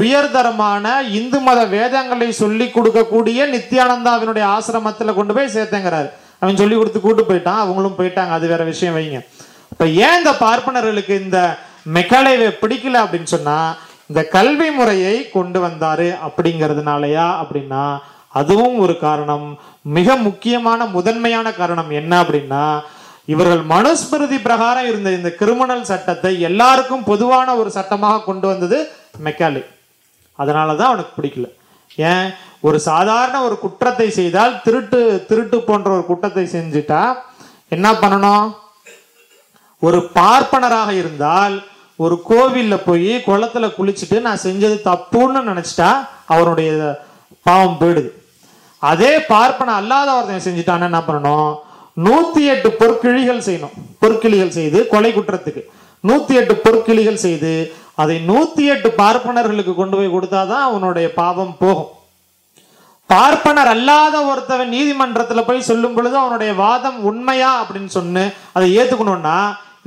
உயர்தரமான இந்து மத வேதங்களை சொல்லி கொடுக்கக்கூடிய நித்யானந்தாவினுடைய ஆசிரமத்துல கொண்டு போய் சேர்த்தேங்கிறாரு. அவன் சொல்லி கொடுத்து கூட்டு போயிட்டான் அவங்களும் போயிட்டாங்க அது வேற விஷயம் வைங்க. இப்ப ஏன் இந்த பார்ப்பனர்களுக்கு இந்த மெக்காலேவை பிடிக்கல அப்படின்னு சொன்னா இந்த கல்வி முறையை கொண்டு வந்தாரு அப்படிங்கிறதுனாலயா அப்படின்னா அதுவும் ஒரு காரணம். மிக முக்கியமான முதன்மையான காரணம் என்ன அப்படின்னா இவர்கள் மனுஸ்மிருதி பிரகாரம் இருந்த இந்த கிரிமினல் சட்டத்தை எல்லாருக்கும் பொதுவான ஒரு சட்டமாக கொண்டு வந்தது மெக்காலே. அதனால தான் அவனுக்கு பிடிக்கல. ஏன்? ஒரு சாதாரண ஒரு குற்றத்தை செய்தால் திருட்டு திருட்டு போன்ற ஒரு குற்றத்தை செஞ்சுட்டா என்ன பண்ணணும்? ஒரு பார்ப்பனராக இருந்தால் ஒரு கோவிலில் போய் குளத்துல குளிச்சுட்டு நான் செஞ்சது தப்புன்னு நினச்சிட்டா அவருடைய பாவம் போயிடுது. அதே பார்ப்பன அல்லாத ஒருத்தன் செஞ்சுட்டான்னு என்ன பண்ணணும்? நூத்தி எட்டு பொற்கிழிகள் செய்யணும். பொற்கிழிகள் செய்து கொலை குற்றத்துக்கு. நூத்தி எட்டு பொற்கிழிகள் செய்து அதை நூத்தி எட்டு பார்ப்பனர்களுக்கு கொண்டு போய் கொடுத்தாதான் அவனுடைய பாவம் போகும். பார்ப்பனர் அல்லாத ஒருத்தவன் நீதிமன்றத்துல போய் சொல்லும் பொழுது அவனுடைய வாதம் உண்மையா அப்படின்னு சொன்னு அதை ஏத்துக்கணும்னா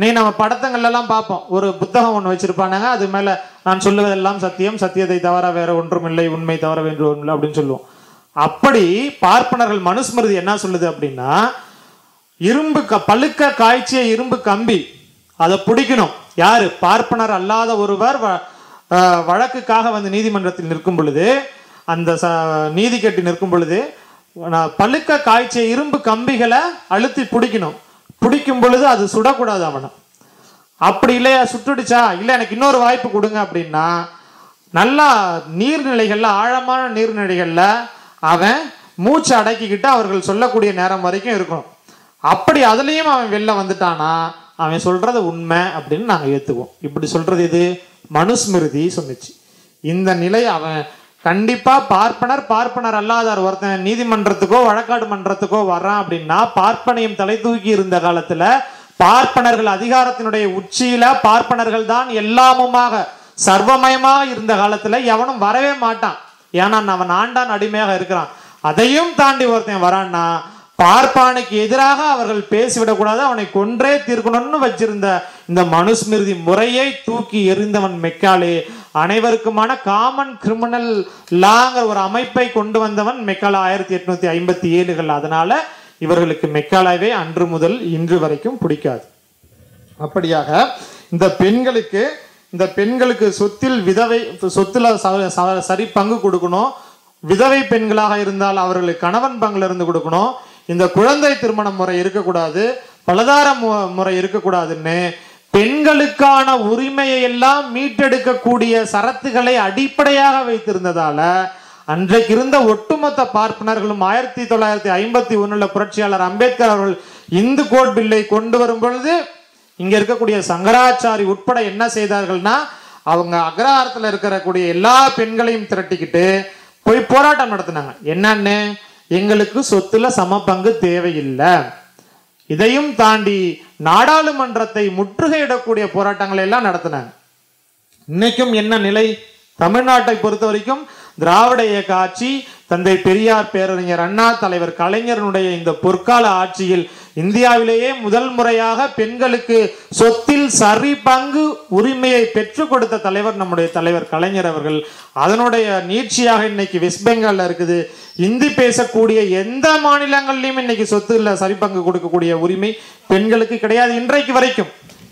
நீ நம்ம படத்தங்கள்ல எல்லாம் பார்ப்போம். ஒரு புத்தகம் ஒன்று வச்சிருப்பானுங்க அது மேல நான் சொல்லுவதெல்லாம் சத்தியம் சத்தியத்தை தவிர வேற ஒன்றும் இல்லை உண்மை தவிர வேண்டு ஒன்றும் இல்லை அப்படின்னு சொல்லுவோம். அப்படி பார்ப்பனர்கள் மனுஸ்மிருதி என்ன சொல்லுது அப்படின்னா இரும்பு க பழுக்க காய்ச்சிய இரும்பு கம்பி அதை பிடிக்கணும். யாரு? பார்ப்பனர் அல்லாத ஒருவர் வ- வழக்குக்காக வந்து நீதிமன்றத்தில் நிற்கும் பொழுது அந்த ச நீதி கட்டி நிற்கும் பொழுது நான் பழுக்க காய்ச்சிய இரும்பு கம்பிகளை அழுத்தி பிடிக்கணும். பிடிக்கும் பொழுது அது சுடக்கூடாது அவனை. அப்படி இல்லையா? சுட்டுடுச்சா? இல்லை எனக்கு இன்னொரு வாய்ப்பு கொடுங்க அப்படின்னா நல்லா நீர்நிலைகளில் ஆழமான நீர்நிலைகளில் அவன் மூச்சு அடக்கிக்கிட்டு அவர்கள் சொல்லக்கூடிய நேரம் வரைக்கும் இருக்கணும். அப்படி அதுலேயும் அவன் வெளில வந்துட்டானா அவன் சொல்றது உண்மை அப்படின்னு நாங்கள் ஏற்றுக்குவோம் இப்படி சொல்றது இது மனுஸ்மிருதி சொன்னிச்சு. இந்த நிலை அவன் கண்டிப்பா பார்ப்பனர் பார்ப்பனர் அல்லாதார். ஒருத்தன் நீதிமன்றத்துக்கோ வழக்காடு மன்றத்துக்கோ வர்றான் அப்படின்னா பார்ப்பனையும் தலை தூக்கி இருந்த காலத்துல பார்ப்பனர்கள் அதிகாரத்தினுடைய உச்சியில பார்ப்பனர்கள் தான் எல்லாமுமாக சர்வமயமாக இருந்த காலத்துல எவனும் வரவே மாட்டான். ஏன்னா அவன் ஆண்டான் அடிமையாக இருக்கிறான். அதையும் தாண்டி ஒருத்தன் வரான்னா பார்ப்பானுக்கு எதிராக அவர்கள் பேசிவிடக்கூடாது அவனை கொன்றே தீர்க்கணும்னு வச்சிருந்த இந்த மனுஸ்மிருதி முறையை தூக்கி எறிந்தவன் மெக்காலே அனைவருக்குமான காமன் கிரிமினல் லாங்கிற ஒரு அமைப்பை கொண்டு வந்தவன் மெக்காலா ஆயிரத்தி எட்நூத்தி ஐம்பத்தி ஏழுகள். அதனால இவர்களுக்கு மெக்காலாவே அன்று முதல் இன்று வரைக்கும் பிடிக்காது. அப்படியாக இந்த பெண்களுக்கு இந்த பெண்களுக்கு சொத்தில் விதவை சொத்துல ச- ச- சரி பங்கு கொடுக்கணும். விதவை பெண்களாக இருந்தால் அவர்களுக்கு கணவன் பங்குல இருந்து கொடுக்கணும். இந்த குழந்தை திருமண முறை இருக்கக்கூடாது. பலதார முறை இருக்கக்கூடாதுன்னு. பெண்களுக்கான உரிமையை எல்லாம் மீட்டெடுக்கக்கூடிய சரத்துகளை அடிப்படையாக வைத்திருந்ததால அன்றைக்கு இருந்த ஒட்டுமொத்த பார்ப்பனர்களும் ஆயிரத்தி தொள்ளாயிரத்தி ஐம்பத்தி ஒண்ணுல புரட்சியாளர் அம்பேத்கர் அவர்கள் இந்து கோட் பில்லை கொண்டு வரும் பொழுது இங்க இருக்கக்கூடிய சங்கராச்சாரி உட்பட என்ன செய்தார்கள்னா அவங்க அக்ரஹாரத்தில் இருக்கக்கூடிய எல்லா பெண்களையும் திரட்டிக்கிட்டு போய் போராட்டம் நடத்தினாங்க. என்னன்னு? எங்களுக்கு சொத்துல சம பங்கு தேவையில்லை. இதையும் தாண்டி நாடாளுமன்றத்தை முற்றுகையிடக்கூடிய போராட்டங்களை எல்லாம் நடத்தினாங்க. இன்னைக்கும் என்ன நிலை? தமிழ்நாட்டை பொறுத்த வரைக்கும் திராவிட இயக்க ஆட்சி தந்தை பெரியார் பேரறிஞர் அண்ணா தலைவர் கலைஞரனுடைய இந்த பொற்கால ஆட்சியில் இந்தியாவிலேயே முதல் முறையாக பெண்களுக்கு சொத்தில் சரி பங்கு உரிமையை பெற்றுக் கொடுத்த தலைவர் நம்முடைய தலைவர் கலைஞர் அவர்கள். அதனுடைய நீட்சியாக இன்னைக்கு வெஸ்ட் பெங்கால்ல இருக்குது. இந்தி பேசக்கூடிய எந்த மாநிலங்கள்லயும் இன்னைக்கு சொத்துல சரி பங்கு கொடுக்கக்கூடிய உரிமை பெண்களுக்கு கிடையாது இன்றைக்கு வரைக்கும்.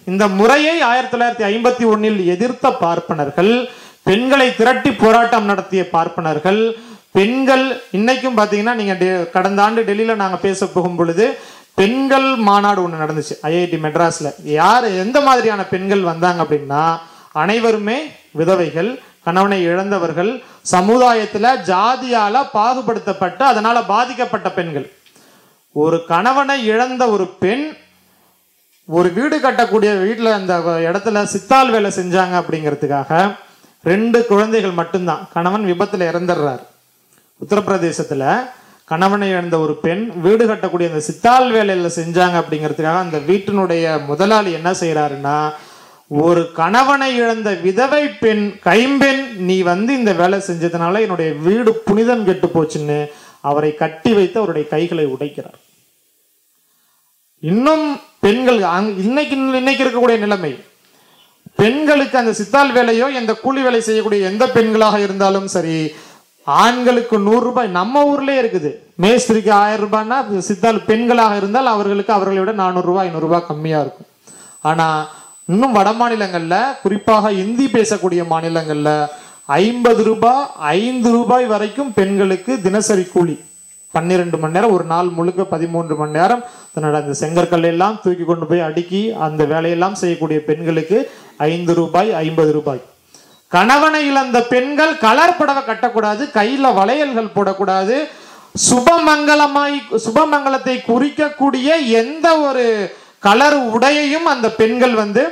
இந்த முறையை ஆயிரத்தி தொள்ளாயிரத்தி ஐம்பத்தி ஒன்னில் எதிர்த்த பார்ப்பனர்கள் பெண்களை திரட்டி போராட்டம் நடத்திய பார்ப்பனர்கள் பெண்கள் இன்னைக்கும் பார்த்தீங்கன்னா நீங்க டெ- கடந்த ஆண்டு டெல்லியில நாங்கள் பேச போகும் பொழுது பெண்கள் மாநாடு ஒன்று நடந்துச்சு ஐஐடி மெட்ராஸில். யார் எந்த மாதிரியான பெண்கள் வந்தாங்க அப்படின்னா அனைவருமே விதவைகள் கணவனை இழந்தவர்கள் சமுதாயத்தில் ஜாதியால் பாகுபடுத்தப்பட்டு அதனால் பாதிக்கப்பட்ட பெண்கள். ஒரு கணவனை இழந்த ஒரு பெண் ஒரு வீடு கட்டக்கூடிய வீட்டில் அந்த இடத்துல சித்தால் வேலை செஞ்சாங்க அப்படிங்கிறதுக்காக ரெண்டு குழந்தைகள் மட்டும்தான். கணவன் விபத்தில் இறந்துடுறார். உத்தரப்பிரதேசத்தில் கணவனை இழந்த ஒரு பெண் வீடு கட்டக்கூடிய அந்த சித்தால் வேலையில் செஞ்சாங்க அப்படிங்கிறதுக்காக அந்த வீட்டினுடைய முதலாளி என்ன செய்கிறாருன்னா ஒரு கணவனை இழந்த விதவை பெண் கைம்பெண் நீ வந்து இந்த வேலை செஞ்சதுனால என்னுடைய வீடு புனிதம் கெட்டு போச்சுன்னு அவரை கட்டி வைத்து அவருடைய கைகளை உடைக்கிறார். இன்னும் பெண்கள் இன்னைக்கு இன்னைக்கு இருக்கக்கூடிய நிலைமை. பெண்களுக்கு அந்த சித்தால் வேலையோ எந்த கூலி வேலை செய்யக்கூடிய எந்த பெண்களாக இருந்தாலும் சரி ஆண்களுக்கு நூறு ரூபாய் நம்ம ஊர்லயே இருக்குது. மேஸ்திரிக்கு ஆயிரம் ரூபாய்னா சித்தால் பெண்களாக இருந்தால் அவர்களுக்கு அவர்களை விட நானூறுரூவா ஐநூறுரூவா கம்மியாக இருக்கும். ஆனால் இன்னும் வட மாநிலங்களில் குறிப்பாக இந்தி பேசக்கூடிய மாநிலங்களில் ஐம்பது ரூபாய் ஐந்து ரூபாய் வரைக்கும் பெண்களுக்கு தினசரி கூலி. பன்னிரெண்டு மணி நேரம் ஒரு நாள் முழுக்க பதிமூன்று மணி நேரம். தன்னோட அந்த செங்கற்கள் எல்லாம் தூக்கி கொண்டு போய் அடுக்கி அந்த வேலையெல்லாம் செய்யக்கூடிய பெண்களுக்கு ஐந்து ரூபாய் ஐம்பது ரூபாய். கணவனை இழந்த பெண்கள் கலர் புடவை கட்டக்கூடாது கையில் வளையல்கள் போடக்கூடாது. சுபமங்கலமாய் சுபமங்கலத்தை குறிக்கக்கூடிய எந்த ஒரு கலர் உடையையும் அந்த பெண்கள் வந்து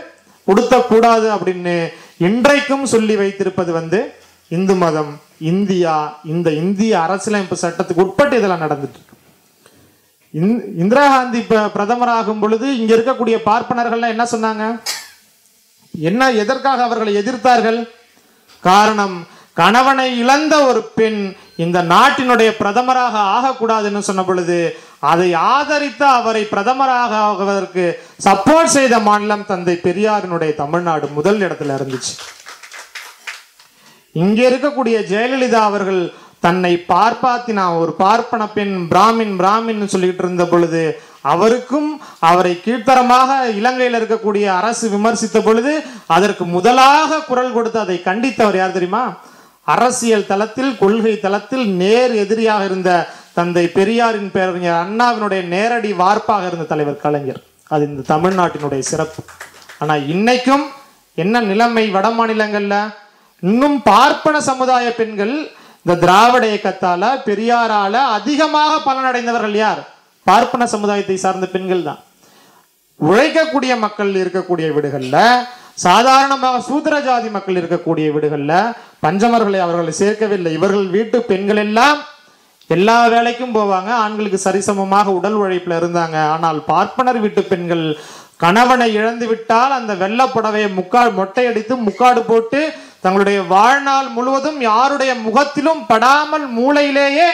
உடுத்தக்கூடாது அப்படின்னு இன்றைக்கும் சொல்லி வைத்திருப்பது வந்து இந்து மதம் இந்தியா இந்த இந்திய அரசியலமைப்பு சட்டத்துக்கு உட்பட்டு இதெல்லாம் நடந்துட்டு இருக்கு. இந்- இந்திரா காந்தி ப- பிரதமராகும் பொழுது இங்க இருக்கக்கூடிய பார்ப்பனர்கள்லாம் என்ன சொன்னாங்க? என்ன எதற்காக அவர்களை எதிர்த்தார்கள்? காரணம் கணவனை இழந்த ஒரு பெண் இந்த நாட்டினுடைய பிரதமராக ஆகக்கூடாதுன்னு சொன்ன பொழுது அதை ஆதரித்து அவரை பிரதமராக ஆகுவதற்கு சப்போர்ட் செய்த மாநிலம் தந்தை பெரியாரினுடைய தமிழ்நாடு முதல் இடத்துல இருந்துச்சு. இங்க இருக்கக்கூடிய ஜெயலலிதா அவர்கள் தன்னை பார்ப்பாத்தினா ஒரு பார்ப்பன பெண் பிராமின் பிராமின் சொல்லிட்டு இருந்த பொழுது அவருக்கும் அவரை கீழ்த்தரமாக இலங்கையில் இருக்கக்கூடிய அரசு விமர்சித்த பொழுது அதற்கு முதலாக குரல் கொடுத்து அதை கண்டித்தவர் யார் தெரியுமா? அரசியல் தளத்தில் கொள்கை தளத்தில் நேர் எதிரியாக இருந்த தந்தை பெரியாரின் பேரறிஞர் அண்ணாவினுடைய நேரடி வார்ப்பாக இருந்த தலைவர் கலைஞர். அது இந்த தமிழ்நாட்டினுடைய சிறப்பு. ஆனால் இன்னைக்கும் என்ன நிலைமை வட மாநிலங்களில்? இன்னும் பார்ப்பன சமுதாய பெண்கள் இந்த திராவிட இயக்கத்தால பெரியாரால அதிகமாக பலனடைந்தவர்கள் யார்? பார்ப்பன சமுதாயத்தை சார்ந்த பெண்கள் தான். உழைக்கக்கூடிய மக்கள் இருக்கக்கூடிய வீடுகளில் சாதாரணமாக சூத்திர ஜாதி மக்கள் இருக்கக்கூடிய வீடுகளில் பஞ்சமர்களை அவர்களை சேர்க்கவில்லை. இவர்கள் வீட்டு பெண்கள் எல்லாம் எல்லா வேலைக்கும் போவாங்க. ஆண்களுக்கு சரிசமமாக உடல் உழைப்பில் இருந்தாங்க. ஆனால் பார்ப்பனர் வீட்டு பெண்கள் கணவனை இழந்து விட்டால் அந்த வெள்ள புடவையை முக்கா மொட்டையடித்து முக்காடு போட்டு தங்களுடைய வாழ்நாள் முழுவதும் யாருடைய முகத்திலும் படாமல் மூளையிலேயே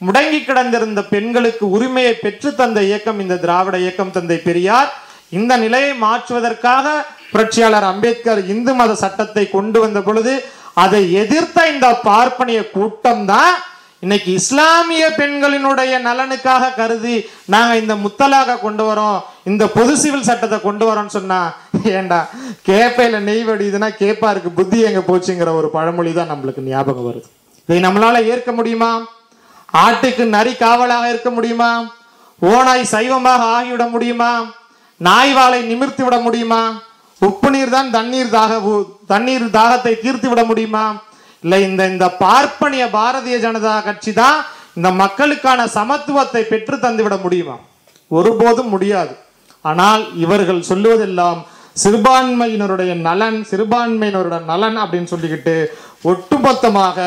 முடங்கி கிடந்திருந்த பெண்களுக்கு உரிமையை பெற்று தந்த இயக்கம் இந்த திராவிட இயக்கம் தந்தை பெரியார். இந்த நிலையை மாற்றுவதற்காக புரட்சியாளர் அம்பேத்கர் இந்து மத சட்டத்தை கொண்டு வந்த பொழுது அதை எதிர்த்த இந்த பார்ப்பனிய கூட்டம் தான் இன்னைக்கு இஸ்லாமிய பெண்களினுடைய நலனுக்காக கருதி நாங்க இந்த முத்தலாக கொண்டு வரோம் இந்த பொது சிவில் சட்டத்தை கொண்டு வரோம்னு சொன்னா ஏண்டா கேப்பையில நெய் வடியுதுன்னா கேப்பாருக்கு புத்தி எங்க போச்சுங்கிற ஒரு பழமொழி தான் நம்மளுக்கு ஞாபகம் வருது. இதை நம்மளால ஏற்க முடியுமா? ஆட்டுக்கு நரி காவலாக இருக்க முடியுமா? ஓனாய் சைவமாக ஆகிவிட முடியுமா? நாய் வாளை நிமிர்த்தி விட முடியுமா? உப்பு நீர் தான் தண்ணீர் தாக தண்ணீர் தாகத்தை தீர்த்து விட முடியுமா? இல்லை இந்த இந்த பார்ப்பனிய பாரதிய ஜனதா கட்சி தான் இந்த மக்களுக்கான சமத்துவத்தை பெற்று தந்துவிட முடியுமா? ஒருபோதும் முடியாது. ஆனால் இவர்கள் சொல்லுவதெல்லாம் சிறுபான்மையினருடைய நலன் சிறுபான்மையினருடைய நலன் அப்படின்னு சொல்லிக்கிட்டு ஒட்டுமொத்தமாக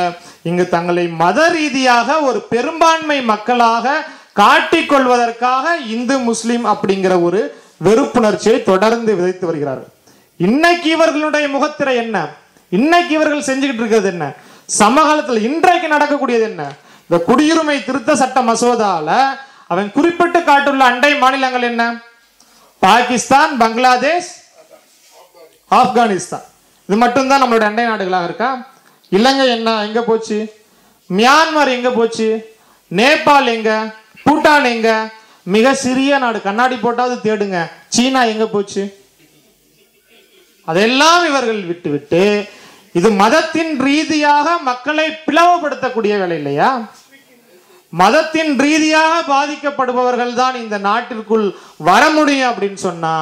இங்கு தங்களை மத ரீதியாக ஒரு பெரும்பான்மை மக்களாக காட்டிக்கொள்வதற்காக இந்து முஸ்லிம் அப்படிங்கிற ஒரு வெறுப்புணர்ச்சியை தொடர்ந்து விதைத்து வருகிறார்கள். இன்னைக்கு இவர்களுடைய முகத்திரை என்ன? இன்னைக்கு இவர்கள் செஞ்சுக்கிட்டு இருக்கிறது என்ன? சமகாலத்தில் இன்றைக்கு நடக்கக்கூடியது என்ன? இந்த குடியுரிமை திருத்த சட்ட மசோதால அவன் குறிப்பிட்டு காட்டுள்ள அண்டை மாநிலங்கள் என்ன? பாகிஸ்தான் பங்களாதேஷ் ஆப்கானிஸ்தான். இது மட்டும்தான் நம்மளோட அண்டை நாடுகளாக இருக்கா? இலங்கை என்ன? எங்க போச்சு? மியான்மர் எங்க போச்சு? நேபாள் எங்க? பூட்டான் எங்க? மிக சிறிய நாடு. கண்ணாடி போட்டாவது தேடுங்க. சீனா எங்க போச்சு? அதெல்லாம் இவர்கள் விட்டுவிட்டு இது மதத்தின் ரீதியாக மக்களை பிளவுபடுத்தக்கூடிய வேலை இல்லையா? மதத்தின் ரீதியாக பாதிக்கப்படுபவர்கள் தான் இந்த நாட்டிற்குள் வர முடியும் அப்படின்னு சொன்னா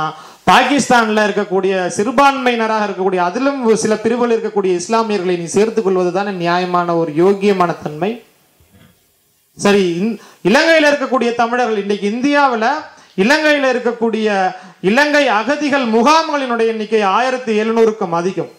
பாகிஸ்தானில் இருக்கக்கூடிய சிறுபான்மையினராக இருக்கக்கூடிய அதிலும் ஒரு சில பிரிவுகள் இருக்கக்கூடிய இஸ்லாமியர்களை நீ சேர்த்துக் கொள்வது தானே நியாயமான ஒரு யோக்கியமான தன்மை? சரி இலங்கையில் இருக்கக்கூடிய தமிழர்கள் இன்னைக்கு இந்தியாவில் இலங்கையில் இருக்கக்கூடிய இலங்கை அகதிகள் முகாம்களினுடைய எண்ணிக்கை ஆயிரத்தி எழுநூறுக்கும் அதிகம்.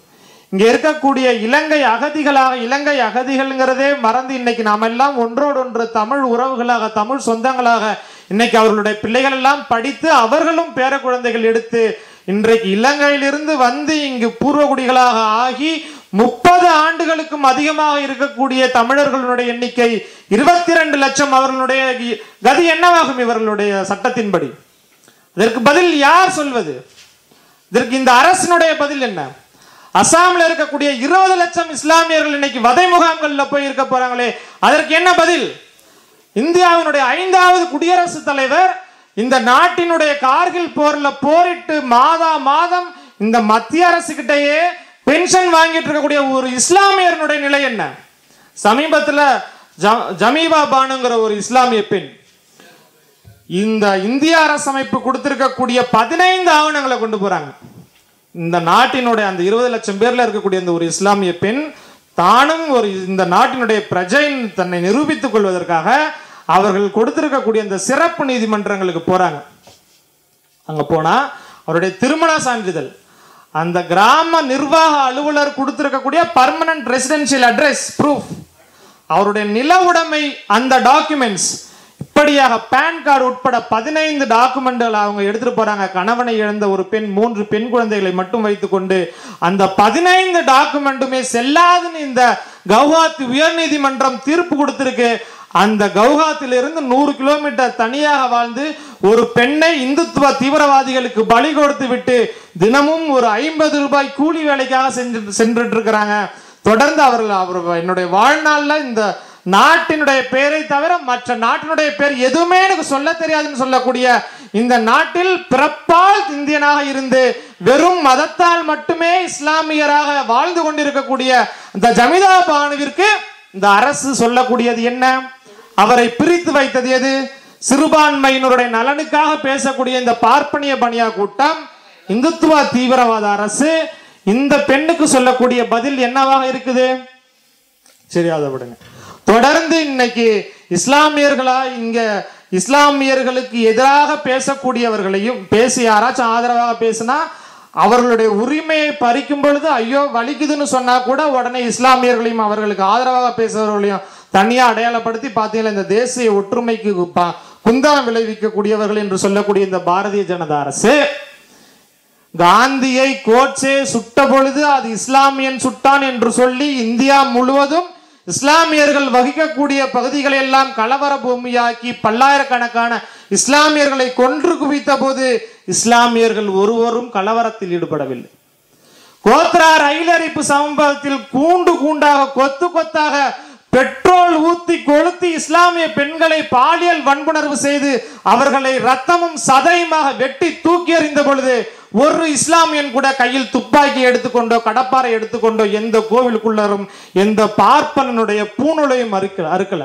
இங்க இருக்கக்கூடிய இலங்கை அகதிகளாக இலங்கை அகதிகள்ங்கிறதே மறந்து இன்னைக்கு நாம் எல்லாம் ஒன்றோடொன்று தமிழ் உறவுகளாக தமிழ் சொந்தங்களாக இன்னைக்கு அவர்களுடைய பிள்ளைகள் எல்லாம் படித்து அவர்களும் பேர குழந்தைகள் எடுத்து இன்றைக்கு இலங்கையிலிருந்து வந்து இங்கு பூர்வகுடிகளாக ஆகி முப்பது ஆண்டுகளுக்கும் அதிகமாக இருக்கக்கூடிய தமிழர்களுடைய எண்ணிக்கை இருபத்தி ரெண்டு லட்சம் அவர்களுடைய கதி என்னவாகும் இவர்களுடைய சட்டத்தின்படி? இதற்கு பதில் யார் சொல்வது? இதற்கு இந்த அரசினுடைய பதில் என்ன? அசாம்ல இருக்கக்கூடிய இருபது லட்சம் இஸ்லாமியர்கள் இன்னைக்கு வதை முகாம்கள்ல போய் இருக்க போறாங்களே அதற்கு என்ன பதில்? இந்தியாவினுடைய ஐந்தாவது குடியரசுத் தலைவர் இந்த நாட்டினுடைய கார்கில் போர்ல போரிட்டு மாதா மாதம் இந்த மத்திய அரசு பென்ஷன் வாங்கிட்டு இருக்கக்கூடிய ஒரு இஸ்லாமியருடைய நிலை என்ன? சமீபத்தில் ஜ- ஜமீபா பானுங்கிற ஒரு இஸ்லாமிய பெண் இந்த இந்திய அரசமைப்பு கொடுத்திருக்கக்கூடிய பதினைந்து ஆவணங்களை கொண்டு போறாங்க. இந்த நாட்டினுடைய அந்த இருபது லட்சம் பேர்ல இருக்கக்கூடிய அந்த ஒரு இஸ்லாமிய பெண் தானும் ஒரு இந்த நாட்டினுடைய பிரஜையின் தன்னை நிரூபித்துக் கொள்வதற்காக அவர்கள் கொடுத்திருக்கக்கூடிய அந்த சிறப்பு நீதிமன்றங்களுக்கு போறாங்க. அங்க போனா அவருடைய திருமண சான்றிதழ் அந்த கிராம நிர்வாக அலுவலர் கொடுத்திருக்கக்கூடிய பர்மனன்ட் ரெசிடென்ஷியல் அட்ரஸ் ப்ரூஃப் அவருடைய நில உடைமை அந்த டாக்குமெண்ட்ஸ் இப்படியாக பேன் கார்டு உட்பட பதினைந்து டாக்குமெண்ட்கள் அவங்க எடுத்துட்டு போறாங்க. கணவனை இழந்த ஒரு பெண் மூன்று பெண் குழந்தைகளை மட்டும் வைத்துக்கொண்டு அந்த பதினைந்து டாக்குமெண்ட்டுமே செல்லாதுன்னு இந்த கவுஹாத்தி உயர்நீதிமன்றம் தீர்ப்பு கொடுத்திருக்கு. அந்த கவுஹாத்திலிருந்து நூறு கிலோமீட்டர் தனியாக வாழ்ந்து ஒரு பெண்ணை இந்துத்துவ தீவிரவாதிகளுக்கு பலி கொடுத்து விட்டு தினமும் ஒரு ஐம்பது ரூபாய் கூலி வேலைக்காக சென்று சென்றுட்டு இருக்கிறாங்க. தொடர்ந்து அவர்கள் அவர் என்னுடைய வாழ்நாள்ல இந்த நாட்டினுடைய பெயரை தவிர மற்ற நாட்டினுடைய பேர் எதுவுமே எனக்கு சொல்ல தெரியாதுன்னு சொல்லக்கூடிய இந்த நாட்டில் பிறப்பால் இந்தியனாக இருந்து வெறும் மதத்தால் மட்டுமே இஸ்லாமியராக வாழ்ந்து கொண்டிருக்கக்கூடிய இந்த ஜமிதா பானுவிற்கு இந்த அரசு சொல்லக்கூடியது என்ன? அவரை பிரித்து வைத்தது எது? சிறுபான்மையினருடைய நலனுக்காக பேசக்கூடிய இந்த பார்ப்பனிய பணியா கூட்டம் இந்துத்துவ தீவிரவாத அரசு. இந்த பெண்ணுக்கு சொல்லக்கூடிய பதில் என்னவாக இருக்குது? சரி அதை விடுங்க. தொடர்ந்து இன்னைக்கு இஸ்லாமியர்களா இங்க இஸ்லாமியர்களுக்கு எதிராக பேசக்கூடியவர்களையும் பேசி யாராச்சும் ஆதரவாக பேசினா அவர்களுடைய உரிமையை பறிக்கும் பொழுது ஐயோ வலிக்குதுன்னு சொன்னா கூட உடனே இஸ்லாமியர்களையும் அவர்களுக்கு ஆதரவாக பேசுபவர்களையும் தனியா அடையாளப்படுத்தி பார்த்தீங்கன்னா இந்த தேசிய ஒற்றுமைக்கு குந்தகம் விளைவிக்கக்கூடியவர்கள் என்று சொல்லக்கூடிய இந்த பாரதிய ஜனதா அரசு காந்தியை கோட்சே சுட்ட பொழுது அது இஸ்லாமியன் சுட்டான் என்று சொல்லி இந்தியா முழுவதும் இஸ்லாமியர்கள் வகிக்கக்கூடிய பகுதிகளை எல்லாம் கலவர பூமியாக்கி பல்லாயிரக்கணக்கான இஸ்லாமியர்களை கொன்று குவித்த போது இஸ்லாமியர்கள் ஒருவரும் கலவரத்தில் ஈடுபடவில்லை. கோத்ரா ரயில் அரிப்பு சம்பவத்தில் கூண்டு கூண்டாக கொத்து கொத்தாக பெட்ரோல் ஊத்தி கொளுத்தி இஸ்லாமிய பெண்களை பாலியல் வன்புணர்வு செய்து அவர்களை ரத்தமும் சதையுமாக வெட்டி தூக்கி எறிந்த பொழுது ஒரு இஸ்லாமியன் கூட கையில் துப்பாக்கி எடுத்துக்கொண்டோ கடப்பாரை எடுத்துக்கொண்டோ எந்த கோவிலுக்குள்ளரும் எந்த பார்ப்பனனுடைய பூணுலையும் அறுக்கல அறுக்கல.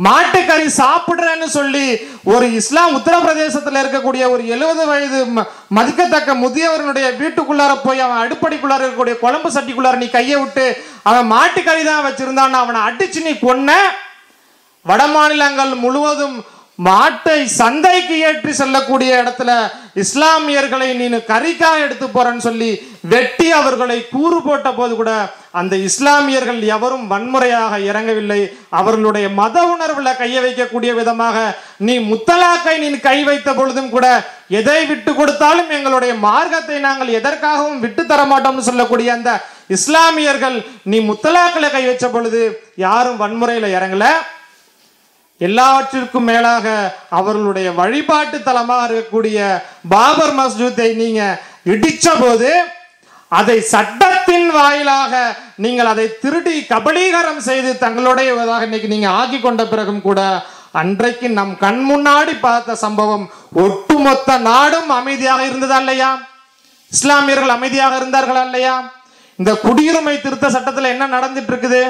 மாட்டுக்கறி சாப்பிடுறேன்னு சொல்லி ஒரு இஸ்லாம் உத்தரப்பிரதேசத்தில் இருக்கக்கூடிய ஒரு எழுபது வயது ம- மதிக்கத்தக்க முதியவர்களுடைய வீட்டுக்குள்ளார போய் அவன் அடுப்படிக்குள்ளார இருக்கக்கூடிய குழம்பு சட்டிக்குள்ளார நீ கையை விட்டு அவன் மாட்டுக்கறி தான் வச்சிருந்தான் அவனை அடிச்சு நீ கொன்ன. வட மாநிலங்கள் முழுவதும் மாட்டை சந்தைக்கு ஏற்றி செல்லக்கூடிய இடத்துல இஸ்லாமியர்களை நீ கறிக்கா எடுத்து போறேன்னு சொல்லி வெட்டி அவர்களை கூறு போட்ட போது கூட அந்த இஸ்லாமியர்கள் எவரும் வன்முறையாக இறங்கவில்லை. அவர்களுடைய மத உணர்வுல கைய வைக்கக்கூடிய விதமாக நீ முத்தலாக்கை நீ கை வைத்த பொழுதும் கூட எதை விட்டு கொடுத்தாலும் எங்களுடைய மார்க்கத்தை நாங்கள் எதற்காகவும் விட்டு தர மாட்டோம்னு சொல்லக்கூடிய அந்த இஸ்லாமியர்கள் நீ முத்தலாக்களை கை வச்ச பொழுது யாரும் வன்முறையில இறங்கல. எல்லாவற்றிற்கும் மேலாக அவர்களுடைய வழிபாட்டு தலமாக இருக்கக்கூடிய பாபர் மஸ்ஜூத்தை நீங்க இடிச்ச போது அதை சட்டத்தின் வாயிலாக நீங்கள் அதை திருடி கபலீகரம் செய்து தங்களுடையதாக இன்னைக்கு நீங்க ஆக்கி கொண்ட பிறகும் கூட அன்றைக்கு நம் கண் முன்னாடி பார்த்த சம்பவம் ஒட்டுமொத்த நாடும் அமைதியாக இருந்ததா இல்லையா? இஸ்லாமியர்கள் அமைதியாக இருந்தார்களா இல்லையா? இந்த குடியுரிமை திருத்த சட்டத்தில் என்ன நடந்துட்டு இருக்குது?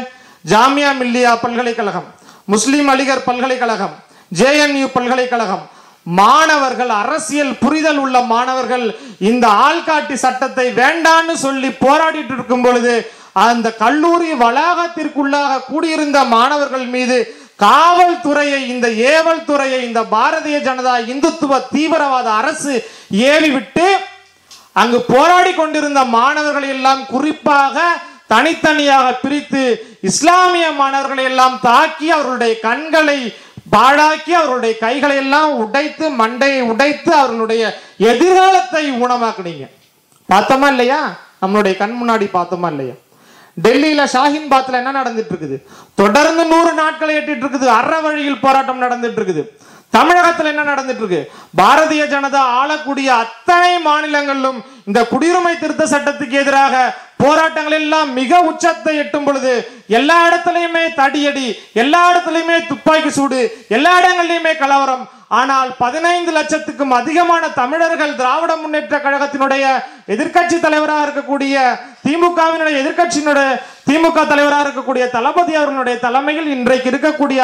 ஜாமியா மில்லியா பல்கலைக்கழகம். முஸ்லிம் அலிகர் பல்கலைக்கழகம் ஜேஎன்யூ பல்கலைக்கழகம் மாணவர்கள் அரசியல் புரிதல் உள்ள மாணவர்கள் இந்த ஆள்காட்டி சட்டத்தை வேண்டான்னு சொல்லி போராடிட்டு இருக்கும் பொழுது அந்த கல்லூரி வளாகத்திற்குள்ளாக கூடியிருந்த மாணவர்கள் மீது காவல்துறையை இந்த ஏவல் துறையை இந்த பாரதிய ஜனதா இந்துத்துவ தீவிரவாத அரசு ஏறிவிட்டு அங்கு போராடி கொண்டிருந்த மாணவர்கள் எல்லாம் குறிப்பாக தனித்தனியாக பிரித்து இஸ்லாமிய மாணவர்களை எல்லாம் தாக்கி அவர்களுடைய கண்களை பாழாக்கி அவர்களுடைய கைகளை எல்லாம் உடைத்து மண்டையை உடைத்து அவர்களுடைய எதிர்காலத்தை ஊனமாக்குனீங்க. பார்த்தோமா இல்லையா? நம்மளுடைய கண் முன்னாடி பார்த்தோமா இல்லையா? டெல்லியில ஷாஹின் பாத்ல என்ன நடந்துட்டு இருக்குது தொடர்ந்து நூறு நாட்களை எட்டிட்டு இருக்குது அற வழியில் போராட்டம் நடந்துட்டு இருக்குது தமிழகத்தில் என்ன நடந்துட்டு இருக்கு பாரதிய ஜனதா ஆளக்கூடிய அத்தனை மாநிலங்களிலும் இந்த குடியுரிமை திருத்த சட்டத்துக்கு எதிராக போராட்டங்கள் எல்லாம் மிக உச்சத்தை எட்டும் பொழுது எல்லா இடத்துலையுமே தடியடி எல்லா இடத்துலயுமே துப்பாக்கி சூடு எல்லா இடங்கள்லையுமே கலவரம். ஆனால் பதினைந்து லட்சத்துக்கும் அதிகமான தமிழர்கள் திராவிட முன்னேற்ற கழகத்தினுடைய எதிர்க்கட்சி தலைவராக இருக்கக்கூடிய திமுகவினுடைய எதிர்க்கட்சியினுடைய திமுக தலைவராக இருக்கக்கூடிய தளபதி அவர்களுடைய தலைமையில் இன்றைக்கு இருக்கக்கூடிய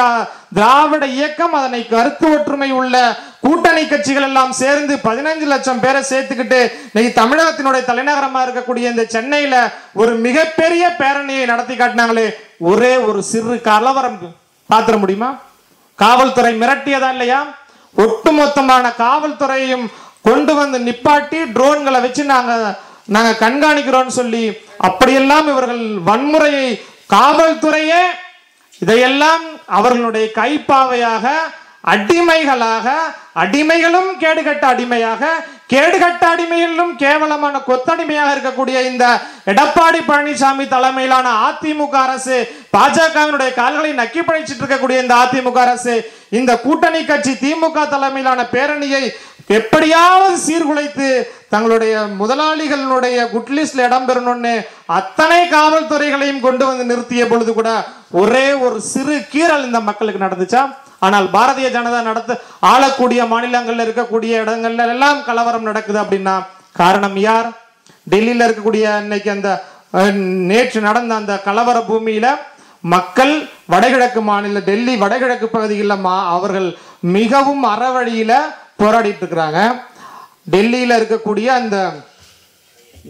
திராவிட இயக்கம் அதனை கருத்து ஒற்றுமை உள்ள கூட்டணி கட்சிகள் எல்லாம் சேர்ந்து பதினைஞ்சு லட்சம் பேரை சேர்த்துக்கிட்டு இன்னைக்கு தமிழகத்தினுடைய தலைநகரமா இருக்கக்கூடிய இந்த சென்னையில ஒரு மிகப்பெரிய பேரணியை நடத்தி காட்டினாங்களே. ஒரே ஒரு சிறு கலவரம். பாத்திர முடியுமா? காவல்துறை மிரட்டியதா இல்லையா? ஒட்டுமொத்தமான காவல்துறையையும் கொண்டு வந்து நிப்பாட்டி ட்ரோன்களை வச்சு நாங்க நாங்க கண்காணிக்கிறோம்னு சொல்லி அப்படியெல்லாம் இவர்கள் வன்முறையை காவல்துறையே இதையெல்லாம் அவர்களுடைய கைப்பாவையாக அடிமைகளாக அடிமைகளும் கேடுகட்ட அடிமையாக கேடுகட்ட அடிமைகளிலும் கேவலமான கொத்தடிமையாக இருக்கக்கூடிய இந்த எடப்பாடி பழனிசாமி தலைமையிலான அதிமுக அரசு பாஜகவினுடைய கால்களை நக்கி பழிச்சிட்டு இருக்கக்கூடிய இந்த அதிமுக அரசு இந்த கூட்டணி கட்சி திமுக தலைமையிலான பேரணியை எப்படியாவது சீர்குலைத்து தங்களுடைய முதலாளிகளுடைய குட்லிஸ்ட்ல இடம் பெறணும்னு அத்தனை காவல்துறைகளையும் கொண்டு வந்து நிறுத்திய பொழுது கூட ஒரே ஒரு சிறு கீறல் இந்த மக்களுக்கு நடந்துச்சா? ஆனால் பாரதிய ஜனதா நடத்த ஆளக்கூடிய மாநிலங்கள்ல இருக்கக்கூடிய இடங்கள்ல எல்லாம் கலவரம் நடக்குது அப்படின்னா காரணம் யார்? டெல்லியில இருக்கக்கூடிய இன்னைக்கு அந்த நேற்று நடந்த அந்த கலவர பூமியில மக்கள் வடகிழக்கு மாநில டெல்லி வடகிழக்கு பகுதிகளில் மா அவர்கள் மிகவும் அறவழியில போராடிட்டு இருக்கிறாங்க டெல்லியில இருக்கக்கூடிய அந்த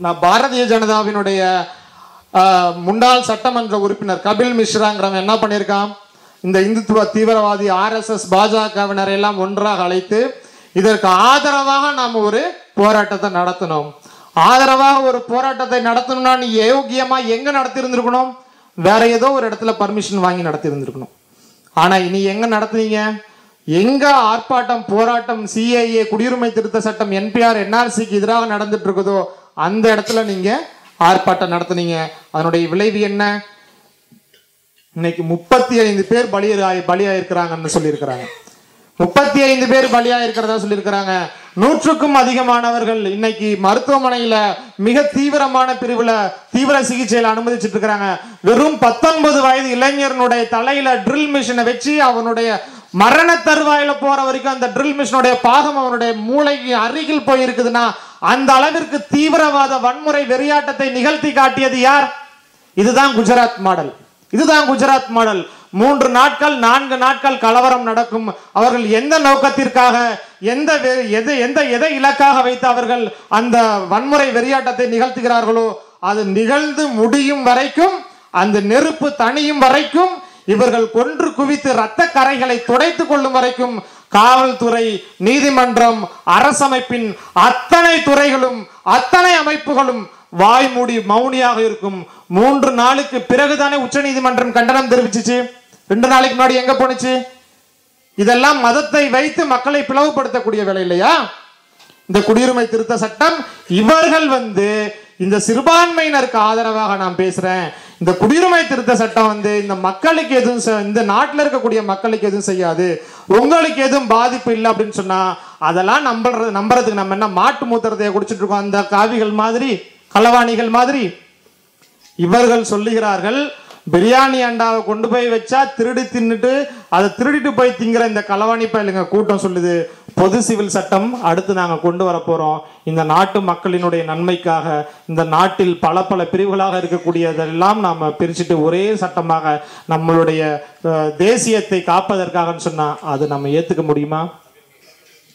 நான் பாரதிய ஜனதாவினுடைய முன்னாள் சட்டமன்ற உறுப்பினர் கபில் மிஸ்ராங்கிறவன் என்ன பண்ணியிருக்கான்? இந்த இந்துத்துவ தீவிரவாதி ஆர்எஸ்எஸ் பாஜகவினரை எல்லாம் ஒன்றாக அழைத்து இதற்கு ஆதரவாக நாம் ஒரு போராட்டத்தை நடத்தணும். ஆதரவாக ஒரு போராட்டத்தை நடத்தணும்னா நீ யோக்கியமா எங்க நடத்திருந்திருக்கணும் வேற ஏதோ ஒரு இடத்துல பர்மிஷன் வாங்கி நடத்திருந்திருக்கணும் ஆனா இனி எங்க நடத்துனீங்க? எங்க ஆர்ப்பாட்டம் போராட்டம் சிஐஏ குடியுரிமை திருத்த சட்டம் என்பிஆர் என்ஆர்சிக்கு எதிராக நடந்துட்டு இருக்குதோ அந்த இடத்துல நீங்க ஆர்ப்பாட்டம் நடத்துனீங்க. அதனுடைய விளைவு என்ன? இன்னைக்கு முப்பத்தி ஐந்து பேர் பலி பலியாயிருக்கிறாங்கன்னு சொல்லியிருக்கிறாங்க. முப்பத்தி ஐந்து பேர் பலியா இருக்கிறதா சொல்லியிருக்கிறாங்க. நூற்றுக்கும் அதிகமானவர்கள் இன்னைக்கு மருத்துவமனையில மிக தீவிரமான பிரிவுல தீவிர சிகிச்சையில அனுமதிச்சிட்டு இருக்கிறாங்க வெறும் பத்தொன்பது வயது இளைஞரனுடைய தலையில ட்ரில் மிஷினை வச்சு அவனுடைய மரண தருவாயில போற வரைக்கும் அந்த ட்ரில் மிஷினுடைய பாகம் அவனுடைய மூளைக்கு அருகில் போயிருக்குதுன்னா அந்த அளவிற்கு தீவிரவாத வன்முறை வெறியாட்டத்தை நிகழ்த்தி காட்டியது யார்? இதுதான் குஜராத் மாடல். இதுதான் குஜராத் மாடல். மூன்று நாட்கள் நான்கு நாட்கள் கலவரம் நடக்கும். அவர்கள் எந்த நோக்கத்திற்காக எந்த எது எந்த எதை இலக்காக வைத்து அவர்கள் அந்த வன்முறை வெறியாட்டத்தை நிகழ்த்துகிறார்களோ அது நிகழ்ந்து முடியும் வரைக்கும் அந்த நெருப்பு தணியும் வரைக்கும் இவர்கள் கொன்று குவித்து இரத்த கரைகளை துடைத்துக் கொள்ளும் வரைக்கும் காவல்துறை நீதிமன்றம் அரசமைப்பின் அத்தனை துறைகளும் அத்தனை அமைப்புகளும் வாய் மூடி மௌனியாக இருக்கும். மூன்று நாளுக்கு பிறகுதானே உச்சநீதிமன்றம் கண்டனம் தெரிவிச்சுச்சு? ரெண்டு நாளைக்கு முன்னாடி எங்க போனுச்சு இதெல்லாம் மதத்தை வைத்து மக்களை பிளவுபடுத்தக்கூடிய வேலை இல்லையா? இந்த குடியுரிமை திருத்த சட்டம் இவர்கள் வந்து இந்த சிறுபான்மையினருக்கு ஆதரவாக நான் பேசுறேன். இந்த குடியுரிமை திருத்த சட்டம் வந்து இந்த மக்களுக்கு எதுவும் செ- இந்த நாட்டில் இருக்கக்கூடிய மக்களுக்கு எதுவும் செய்யாது. உங்களுக்கு எதுவும் பாதிப்பு இல்லை அப்படின்னு சொன்னா அதெல்லாம் நம்புறது நம்புறதுக்கு நம்ம என்ன மாட்டு மூத்திரத்தைய குடிச்சிட்டு இருக்கோம். அந்த காவிகள் மாதிரி களவாணிகள் மாதிரி. இவர்கள் சொல்லுகிறார்கள் பிரியாணி அண்டாவை கொண்டு போய் வச்சா திருடி தின்னுட்டு அதை திருடிட்டு போய் திங்கிற இந்த களவாணி பயிலுங்க கூட்டம் சொல்லுது. பொது சிவில் சட்டம் அடுத்து நாங்கள் கொண்டு வர இந்த நாட்டு மக்களினுடைய நன்மைக்காக இந்த நாட்டில் பல பல பிரிவுகளாக இருக்கக்கூடியதெல்லாம் நாம் பிரிச்சுட்டு ஒரே சட்டமாக நம்மளுடைய தேசியத்தை காப்பதற்காகன்னு சொன்னால் அது நம்ம ஏற்றுக்க முடியுமா?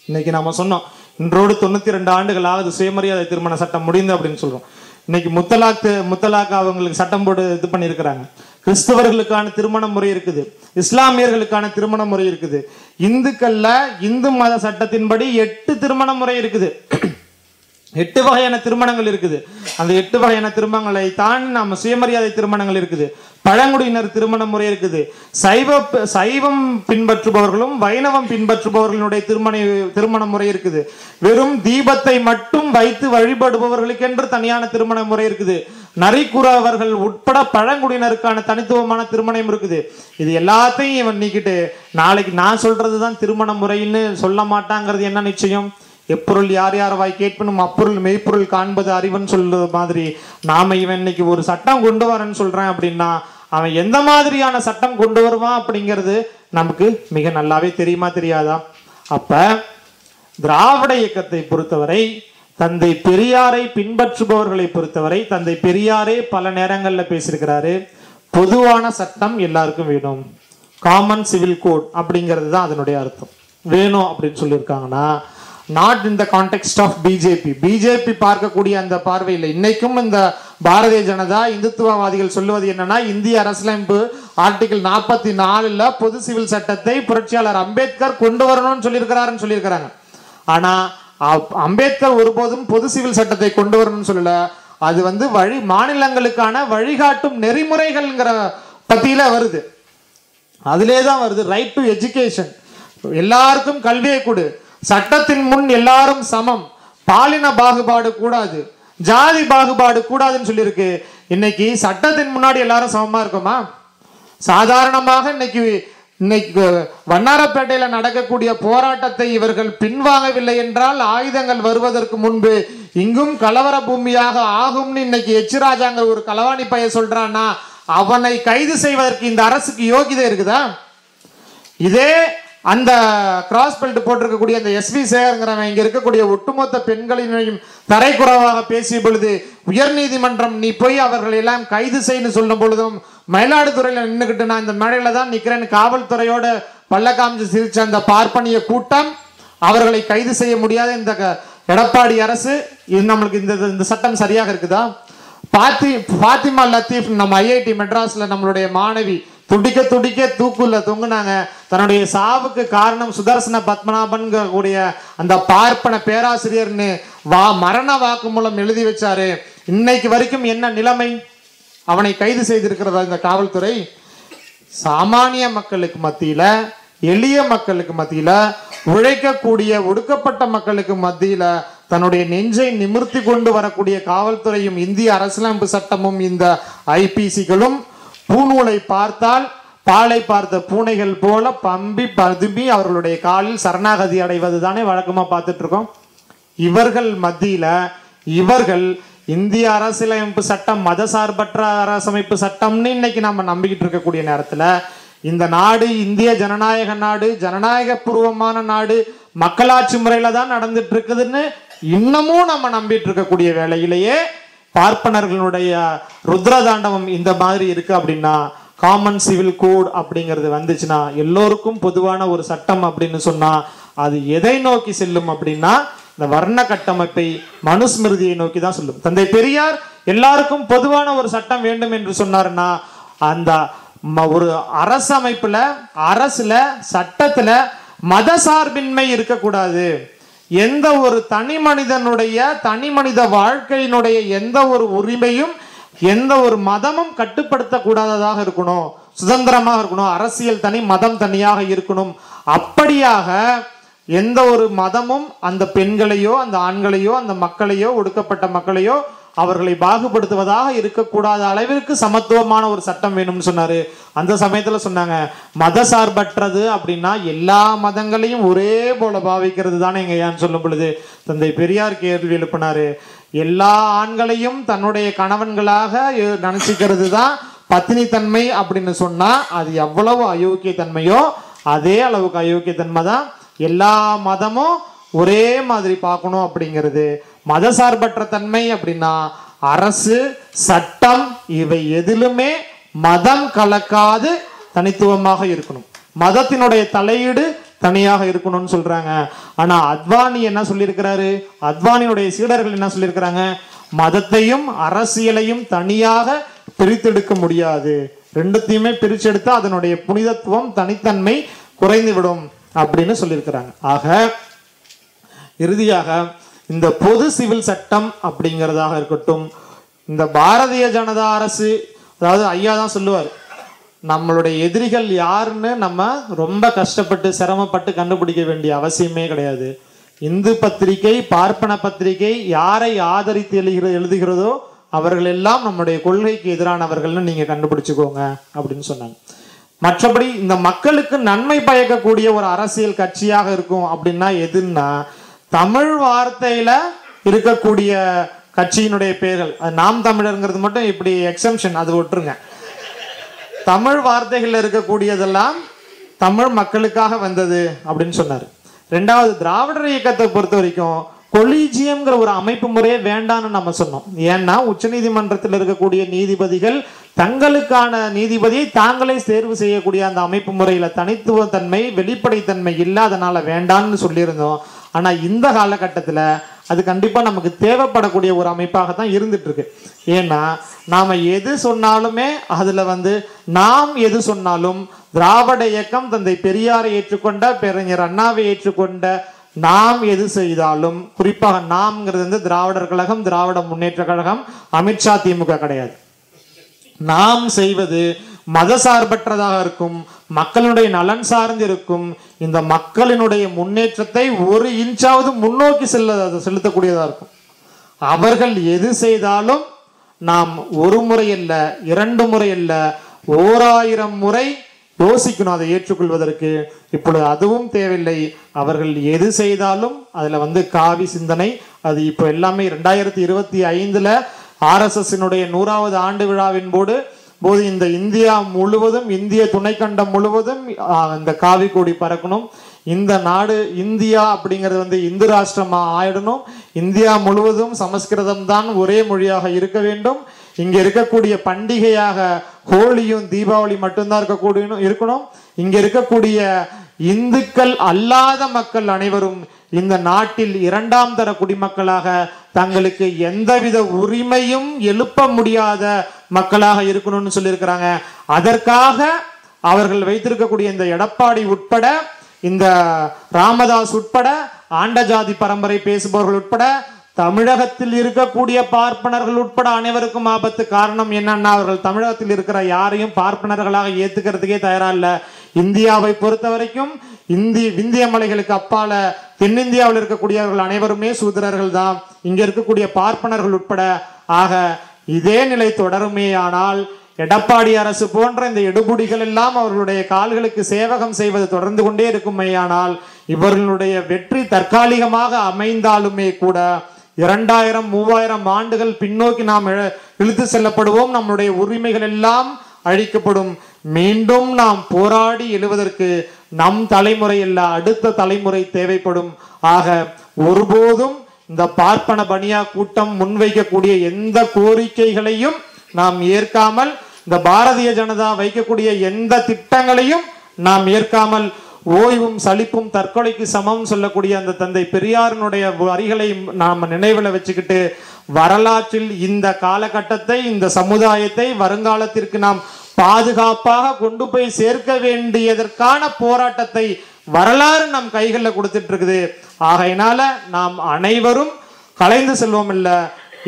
இன்னைக்கு நாம் சொன்னோம் இன்றோடு தொண்ணூற்றி ரெண்டு ஆண்டுகளாக அது சுயமரியாதை திருமண சட்டம் முடிந்து அப்படின்னு சொல்கிறோம் இன்னைக்கு முத்தலாக் முத்தலாக் அவங்களுக்கு சட்டம் போட்டு இது பண்ணியிருக்கிறாங்க. கிறிஸ்தவர்களுக்கான திருமண முறை இருக்குது. இஸ்லாமியர்களுக்கான திருமண முறை இருக்குது. இந்துக்கள்ல இந்து மத சட்டத்தின்படி எட்டு திருமண முறை இருக்குது. எட்டு வகையான திருமணங்கள் இருக்குது. அந்த எட்டு வகையான திருமணங்களை தாண்டி நம்ம சுயமரியாதை திருமணங்கள் இருக்குது. பழங்குடியினர் திருமண முறை இருக்குது. சைவ சைவம் பின்பற்றுபவர்களும் வைணவம் பின்பற்றுபவர்களுடைய திருமண திருமண முறை இருக்குது. வெறும் தீபத்தை மட்டும் வைத்து வழிபடுபவர்களுக்கென்று தனியான திருமண முறை இருக்குது. நரிக்குறவர்கள் உட்பட பழங்குடியினருக்கான தனித்துவமான திருமணம் இருக்குது. இது எல்லாத்தையும் இவன் நீக்கிட்டு நாளைக்கு நான் சொல்றதுதான் திருமண முறைன்னு சொல்ல மாட்டாங்கிறது என்ன நிச்சயம்? எப்பொருள் யார் யார் வாய் கேட்பனும் அப்பொருள் மெய்ப்பொருள் காண்பது அறிவுன்னு சொல்றது மாதிரி. நாம இவன் இன்னைக்கு ஒரு சட்டம் கொண்டு வரேன்னு சொல்றேன் அப்படின்னா அவன் எந்த மாதிரியான சட்டம் கொண்டு வருவான் அப்படிங்கிறது நமக்கு மிக நல்லாவே தெரியுமா தெரியாதா? அப்ப திராவிட இயக்கத்தை பொறுத்தவரை தந்தை பெரியாரை பின்பற்றுபவர்களை பொறுத்தவரை தந்தை பெரியாரே பல நேரங்களில் பேசியிருக்கிறாரு. பொதுவான சட்டம் எல்லாருக்கும் வேணும். காமன் சிவில் கோட் அப்படிங்கிறது தான் அதனுடைய அர்த்தம். வேணும் அப்படின்னு சொல்லியிருக்காங்கன்னா not in the context of BJP BJP பார்க்கக்கூடிய அந்த பார்வையில் இன்னைக்கும் இந்த பாரதிய ஜனதா இந்துத்துவவாதிகள் சொல்லுவது என்னன்னா இந்திய அரசியலமைப்பு ஆர்டிகிள் நாற்பத்தி நாலில் பொது சிவில் சட்டத்தை புரட்சியாளர் அம்பேத்கர் கொண்டு வரணும்னு சொல்லியிருக்கிறாருன்னு சொல்லியிருக்கிறாங்க. ஆனால் அம்பேத்கர் ஒருபோதும் பொது சிவில் சட்டத்தை கொண்டு வரணும்னு சொல்லல. அது வந்து வழி மாநிலங்களுக்கான வழிகாட்டும் நெறிமுறைகள்ங்கிற பத்தியில வருது. அதிலே தான் வருது ரைட் டு எஜுகேஷன் எல்லாருக்கும் கல்வியை கொடு. சட்டத்தின் முன் எல்லாரும் சமம். பாலின பாகுபாடு கூடாது. ஜாதி பாகுபாடு கூடாதுன்னு சொல்லியிருக்கு. இன்னைக்கு சட்டத்தின் முன்னாடி எல்லாரும் சமமா இருக்குமா? சாதாரணமாக இன்னைக்கு இன்னைக்கு வண்ணாரப்பேட்டையில் நடக்கக்கூடிய போராட்டத்தை இவர்கள் பின்வாங்கவில்லை என்றால் ஆயுதங்கள் வருவதற்கு முன்பு இங்கும் கலவர பூமியாக ஆகும்னு இன்னைக்கு எச்சிராஜாங்க ஒரு களவாணி பைய சொல்றான்னா அவனை கைது செய்வதற்கு இந்த அரசுக்கு யோகிதை இருக்குதா? இதே அந்த கிராஸ் பெல்ட் போட்டிருக்கக்கூடிய அந்த எஸ்வி சேகருங்கிறவன் இங்க இருக்கக்கூடிய ஒட்டுமொத்த பெண்களினையும் தரைக்குறவாக பேசிய பொழுது உயர்நீதிமன்றம் நீ போய் அவர்கள் எல்லாம் கைது செய்யு சொல்லும் பொழுதும் மயிலாடுதுறையில் நின்றுக்கிட்டு நான் இந்த மேடையில் தான் நிற்கிறேன்னு காவல்துறையோட பல்ல காமிச்சு சிரிச்ச அந்த பார்ப்பனிய கூட்டம் அவர்களை கைது செய்ய முடியாத இந்த க- எடப்பாடி அரசு இது நம்மளுக்கு இந்த இந்த சட்டம் சரியாக இருக்குதா? பாத்தி பாத்திமா லத்தீப் நம்ம ஐஐடி மெட்ராஸில் நம்மளுடைய மாணவி துடிக்க துடிக்க தூக்குல தொங்குனாங்க. தன்னுடைய சாவுக்கு காரணம் சுதர்சன பத்மநாபன் கூடிய அந்த பார்ப்பன பேராசிரியர்னு வா மரண வாக்குமூலம் எழுதி வச்சாரு. இன்னைக்கு வரைக்கும் என்ன நிலைமை? அவனை கைது செய்திருக்கிறதா இந்த காவல்துறை? சாமானிய மக்களுக்கு மத்தியில எளிய மக்களுக்கு மத்தியில உழைக்கக்கூடிய ஒடுக்கப்பட்ட மக்களுக்கு மத்தியில தன்னுடைய நெஞ்சை நிமிர்த்தி கொண்டு வரக்கூடிய காவல்துறையும் இந்திய அரசியலமைப்பு சட்டமும் இந்த ஐபிசிகளும் பூநூலை பார்த்தால் பாலை பார்த்த பூனைகள் போல பம்பி பதும்பி அவர்களுடைய காலில் சரணாகதி அடைவது தானே வழக்கமாக பார்த்துட்டு இருக்கோம். இவர்கள் மத்தியில இவர்கள் இந்திய அரசியலமைப்பு சட்டம் மதசார்பற்ற அரசமைப்பு சட்டம்னு இன்னைக்கு நம்ம நம்பிக்கிட்டு இருக்கக்கூடிய நேரத்தில் இந்த நாடு இந்திய ஜனநாயக நாடு ஜனநாயக பூர்வமான நாடு மக்களாட்சி முறையில தான் நடந்துட்டு இருக்குதுன்னு இன்னமும் நம்ம நம்பிட்டு இருக்கக்கூடிய வேலையிலேயே பார்ப்பனர்களுடைய ருத்ரதாண்டவம் இந்த மாதிரி இருக்கு அப்படின்னா காமன் சிவில் கோட் அப்படிங்கிறது வந்துச்சுன்னா எல்லோருக்கும் பொதுவான ஒரு சட்டம் அப்படின்னு சொன்னா அது எதை நோக்கி செல்லும் அப்படின்னா இந்த வர்ண கட்டமைப்பை மனுஸ்மிருதியை நோக்கி தான் சொல்லும். தந்தை பெரியார் எல்லாருக்கும் பொதுவான ஒரு சட்டம் வேண்டும் என்று சொன்னார்னா அந்த ம- ஒரு அரசமைப்புல அரசுல சட்டத்துல மதசார்பின்மை இருக்கக்கூடாது. எந்த ஒரு தனி மனிதனுடைய தனி மனித வாழ்க்கையினுடைய எந்த ஒரு உரிமையும் எந்த ஒரு மதமும் கட்டுப்படுத்தக்கூடாததாக இருக்கணும். சுதந்திரமாக இருக்கணும். அரசியல் தனி மதம் தனியாக இருக்கணும். அப்படியாக எந்த ஒரு மதமும் அந்த பெண்களையோ அந்த ஆண்களையோ அந்த மக்களையோ ஒடுக்கப்பட்ட மக்களையோ அவர்களை பாகுபடுத்துவதாக இருக்கக்கூடாத அளவிற்கு சமத்துவமான ஒரு சட்டம் வேணும்னு சொன்னாரு. அந்த சமயத்துல சொன்னாங்க மத சார்பற்றது அப்படின்னா எல்லா மதங்களையும் ஒரே போல பாவிக்கிறது தானே எங்க ஏன்னு சொல்லும் பொழுது தந்தை பெரியார் கேள்வி எழுப்பினாரு. எல்லா ஆண்களையும் தன்னுடைய கணவன்களாக நினைச்சிக்கிறது தான் பத்தினி தன்மை அப்படின்னு சொன்னா அது எவ்வளவு அயோக்கிய தன்மையோ அதே அளவுக்கு அயோக்கிய தன்மை தான் எல்லா மதமும் ஒரே மாதிரி பார்க்கணும் அப்படிங்கிறது. மதசார்பற்ற தன்மை அப்படின்னா அரசு சட்டம் இவை எதிலுமே மதம் கலக்காது தனித்துவமாக இருக்கணும். மதத்தினுடைய தலையீடு தனியாக இருக்கணும்னு சொல்றாங்க. ஆனா அத்வானி என்ன சொல்லியிருக்கிறாரு? அத்வானியுடைய சீடர்கள் என்ன சொல்லியிருக்கிறாங்க? மதத்தையும் அரசியலையும் தனியாக பிரித்தெடுக்க முடியாது. ரெண்டுத்தையுமே பிரிச்செடுத்தா அதனுடைய புனிதத்துவம் தனித்தன்மை குறைந்து விடும் அப்படின்னு சொல்லியிருக்கிறாங்க. ஆக இறுதியாக இந்த பொது சிவில் சட்டம் அப்படிங்கிறதாக இருக்கட்டும் இந்த பாரதிய ஜனதா அரசு அதாவது ஐயா தான் சொல்லுவார் நம்மளுடைய எதிரிகள் யாருன்னு நம்ம ரொம்ப கஷ்டப்பட்டு சிரமப்பட்டு கண்டுபிடிக்க வேண்டிய அவசியமே கிடையாது. இந்து பத்திரிகை பார்ப்பன பத்திரிகை யாரை ஆதரித்து எழுகிற எழுதுகிறதோ அவர்கள் எல்லாம் நம்முடைய கொள்கைக்கு எதிரானவர்கள்னு நீங்கள் கண்டுபிடிச்சுக்கோங்க அப்படின்னு சொன்னாங்க. மற்றபடி இந்த மக்களுக்கு நன்மை பயக்கக்கூடிய ஒரு அரசியல் கட்சியாக இருக்கும் அப்படின்னா எதுன்னா தமிழ் வார்த்தையில இருக்கக்கூடிய கட்சியினுடைய பெயர்கள். அது நாம் தமிழருங்கிறது மட்டும் இப்படி எக்ஸம்ஷன் அது விட்டுருங்க தமிழ் வார்த்தைகள்ல இருக்கக்கூடியதெல்லாம் தமிழ் மக்களுக்காக வந்தது அப்படின்னு சொன்னார். ரெண்டாவது திராவிடர் இயக்கத்தை பொறுத்த வரைக்கும் கொலீஜியம்ங்கிற ஒரு அமைப்பு முறையே வேண்டாம்னு நம்ம சொன்னோம். ஏன்னா உச்சநீதிமன்றத்தில் இருக்கக்கூடிய நீதிபதிகள் தங்களுக்கான நீதிபதியை தாங்களே தேர்வு செய்யக்கூடிய அந்த அமைப்பு முறையில் தனித்துவத்தன்மை வெளிப்படைத்தன்மை இல்லாதனால வேண்டாம்னு சொல்லியிருந்தோம். ஆனால் இந்த காலகட்டத்தில் அது கண்டிப்பாக நமக்கு தேவைப்படக்கூடிய ஒரு அமைப்பாக தான் இருந்துட்டுருக்கு. ஏன்னா நாம் எது சொன்னாலுமே அதில் வந்து நாம் எது சொன்னாலும் திராவிட இயக்கம் தந்தை பெரியாரை ஏற்றுக்கொண்ட பேரறிஞர் அண்ணாவை ஏற்றுக்கொண்ட நாம் எது செய்தாலும் குறிப்பாக நாம்ங்கிறது வந்து திராவிடர் கழகம் திராவிட முன்னேற்ற கழகம் அமித்ஷா திமுக கிடையாது. நாம் செய்வது மதசார்பற்றதாக இருக்கும் மக்களுடைய நலன் சார்ந்து இருக்கும் இந்த மக்களினுடைய முன்னேற்றத்தை ஒரு இன்ச்சாவது முன்னோக்கி செல்ல செலுத்தக்கூடியதாக இருக்கும். அவர்கள் எது செய்தாலும் நாம் ஒரு முறை இல்லை இரண்டு முறை இல்லை ஓராயிரம் முறை யோசிக்கணும் அதை ஏற்றுக்கொள்வதற்கு. இப்பொழுது அதுவும் தேவையில்லை. அவர்கள் எது செய்தாலும் அதில் வந்து காவி சிந்தனை. அது இப்போ எல்லாமே ரெண்டாயிரத்தி இருபத்தி ஐந்தில் ஆர்எஸ்எஸ்னுடைய நூறாவது ஆண்டு விழாவின் போது போது இந்த இந்தியா முழுவதும் இந்திய துணைக்கண்டம் முழுவதும் இந்த காவி கொடி பறக்கணும். இந்த நாடு இந்தியா அப்படிங்கிறது வந்து இந்து ராஷ்டிரமாக ஆயிடணும். இந்தியா முழுவதும் சமஸ்கிருதம் தான் ஒரே மொழியாக இருக்க வேண்டும். இங்கே இருக்கக்கூடிய பண்டிகையாக ஹோலியும் தீபாவளி மட்டும்தான் இருக்கக்கூடிய இருக்கணும். இங்கே இருக்கக்கூடிய இந்துக்கள் அல்லாத மக்கள் அனைவரும் இந்த நாட்டில் இரண்டாம் தர குடிமக்களாக தங்களுக்கு எந்தவித உரிமையும் எழுப்ப முடியாத மக்களாக இருக்கணும்னு சொல்லியிருக்கிறாங்க. அதற்காக அவர்கள் வைத்திருக்கக்கூடிய இந்த எடப்பாடி உட்பட இந்த ராமதாஸ் உட்பட ஆண்ட ஜாதி பரம்பரை பேசுபவர்கள் உட்பட தமிழகத்தில் இருக்கக்கூடிய பார்ப்பனர்கள் உட்பட அனைவருக்கும் ஆபத்து காரணம் என்னன்னா அவர்கள் தமிழகத்தில் இருக்கிற யாரையும் பார்ப்பனர்களாக ஏத்துக்கிறதுக்கே தயாரா இல்லை. இந்தியாவை பொறுத்த வரைக்கும் இந்தி விந்திய மலைகளுக்கு அப்பால தென்னிந்தியாவில் இருக்கக்கூடியவர்கள் அனைவருமே சூதரர்கள் தான் இங்க இருக்கக்கூடிய பார்ப்பனர்கள் உட்பட ஆக இதே நிலை தொடருமேயானால் எடப்பாடி அரசு போன்ற இந்த எடுபுடிகள் எல்லாம் அவர்களுடைய கால்களுக்கு சேவகம் செய்வது தொடர்ந்து கொண்டே இருக்குமேயானால் இவர்களுடைய வெற்றி தற்காலிகமாக அமைந்தாலுமே கூட இரண்டாயிரம் மூவாயிரம் ஆண்டுகள் பின்னோக்கி நாம் இழ- இழுத்து செல்லப்படுவோம். நம்முடைய உரிமைகள் எல்லாம் அழிக்கப்படும். மீண்டும் நாம் போராடி எழுவதற்கு நம் தலைமுறை அல்ல அடுத்த தலைமுறை தேவைப்படும். ஆக ஒருபோதும் இந்த பார்ப்பன பணியா கூட்டம் முன்வைக்கக்கூடிய எந்த கோரிக்கைகளையும் நாம் ஏற்காமல் இந்த பாரதிய ஜனதா வைக்கக்கூடிய எந்த திட்டங்களையும் நாம் ஏற்காமல் ஓய்வும் சலிப்பும் தற்கொலைக்கு சமம் சொல்லக்கூடிய அந்த தந்தை பெரியாரினுடைய வரிகளை நாம் நினைவில் வச்சுக்கிட்டு வரலாற்றில் இந்த காலகட்டத்தை இந்த சமுதாயத்தை வருங்காலத்திற்கு நாம் பாதுகாப்பாக கொண்டு போய் சேர்க்க வேண்டியதற்கான போராட்டத்தை வரலாறு நம் கைகளில் கொடுத்துட்டு இருக்குது. ஆகையினால நாம் அனைவரும் கலைந்து செல்வோம் இல்லை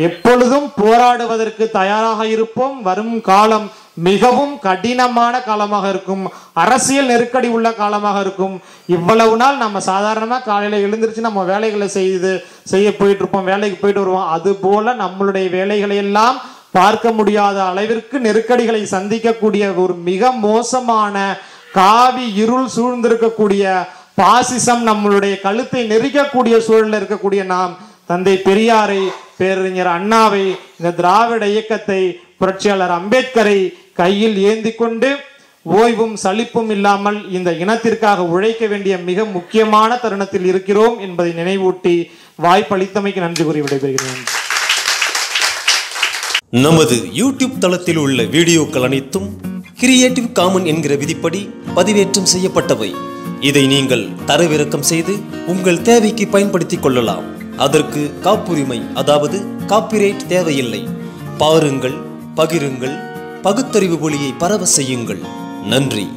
எப்பொழுதும் போராடுவதற்கு தயாராக இருப்போம். வரும் காலம் மிகவும் கடினமான காலமாக இருக்கும். அரசியல் நெருக்கடி உள்ள காலமாக இருக்கும். இவ்வளவு நாள் நம்ம சாதாரணமாக காலையில் எழுந்திருச்சு நம்ம வேலைகளை செய்து செய்ய போயிட்டு இருப்போம் வேலைக்கு போயிட்டு வருவோம். அது போல நம்மளுடைய வேலைகளை எல்லாம் பார்க்க முடியாத அளவிற்கு நெருக்கடிகளை சந்திக்கக்கூடிய ஒரு மிக மோசமான காவி இருள் சூழ்ந்திருக்கக்கூடிய பாசிசம் நம்மளுடைய கழுத்தை நெரிக்கக்கூடிய சூழலில் இருக்கக்கூடிய நாம் தந்தை பெரியாரை பேரறிஞர் அண்ணாவை இந்த திராவிட இயக்கத்தை புரட்சியாளர் அம்பேத்கரை கையில் ஏந்தி கொண்டு ஓய்வும் சலிப்பும் இல்லாமல் இந்த இனத்திற்காக உழைக்க வேண்டிய மிக முக்கியமான தருணத்தில் இருக்கிறோம் என்பதை நினைவூட்டி வாய்ப்பளித்தமைக்கு நன்றி கூறி விடைபெறுகிறேன். நமது யூடியூப் தளத்தில் உள்ள வீடியோக்கள் அனைத்தும் கிரியேட்டிவ் காமன் என்கிற விதிப்படி பதிவேற்றம் செய்யப்பட்டவை. இதை நீங்கள் தரவிறக்கம் செய்து உங்கள் தேவைக்கு பயன்படுத்திக் கொள்ளலாம். அதற்கு காப்புரிமை அதாவது காப்பிரைட் தேவையில்லை. பாருங்கள் பகிருங்கள் பகுத்தறிவு ஒளியை பரவ செய்யுங்கள். நன்றி.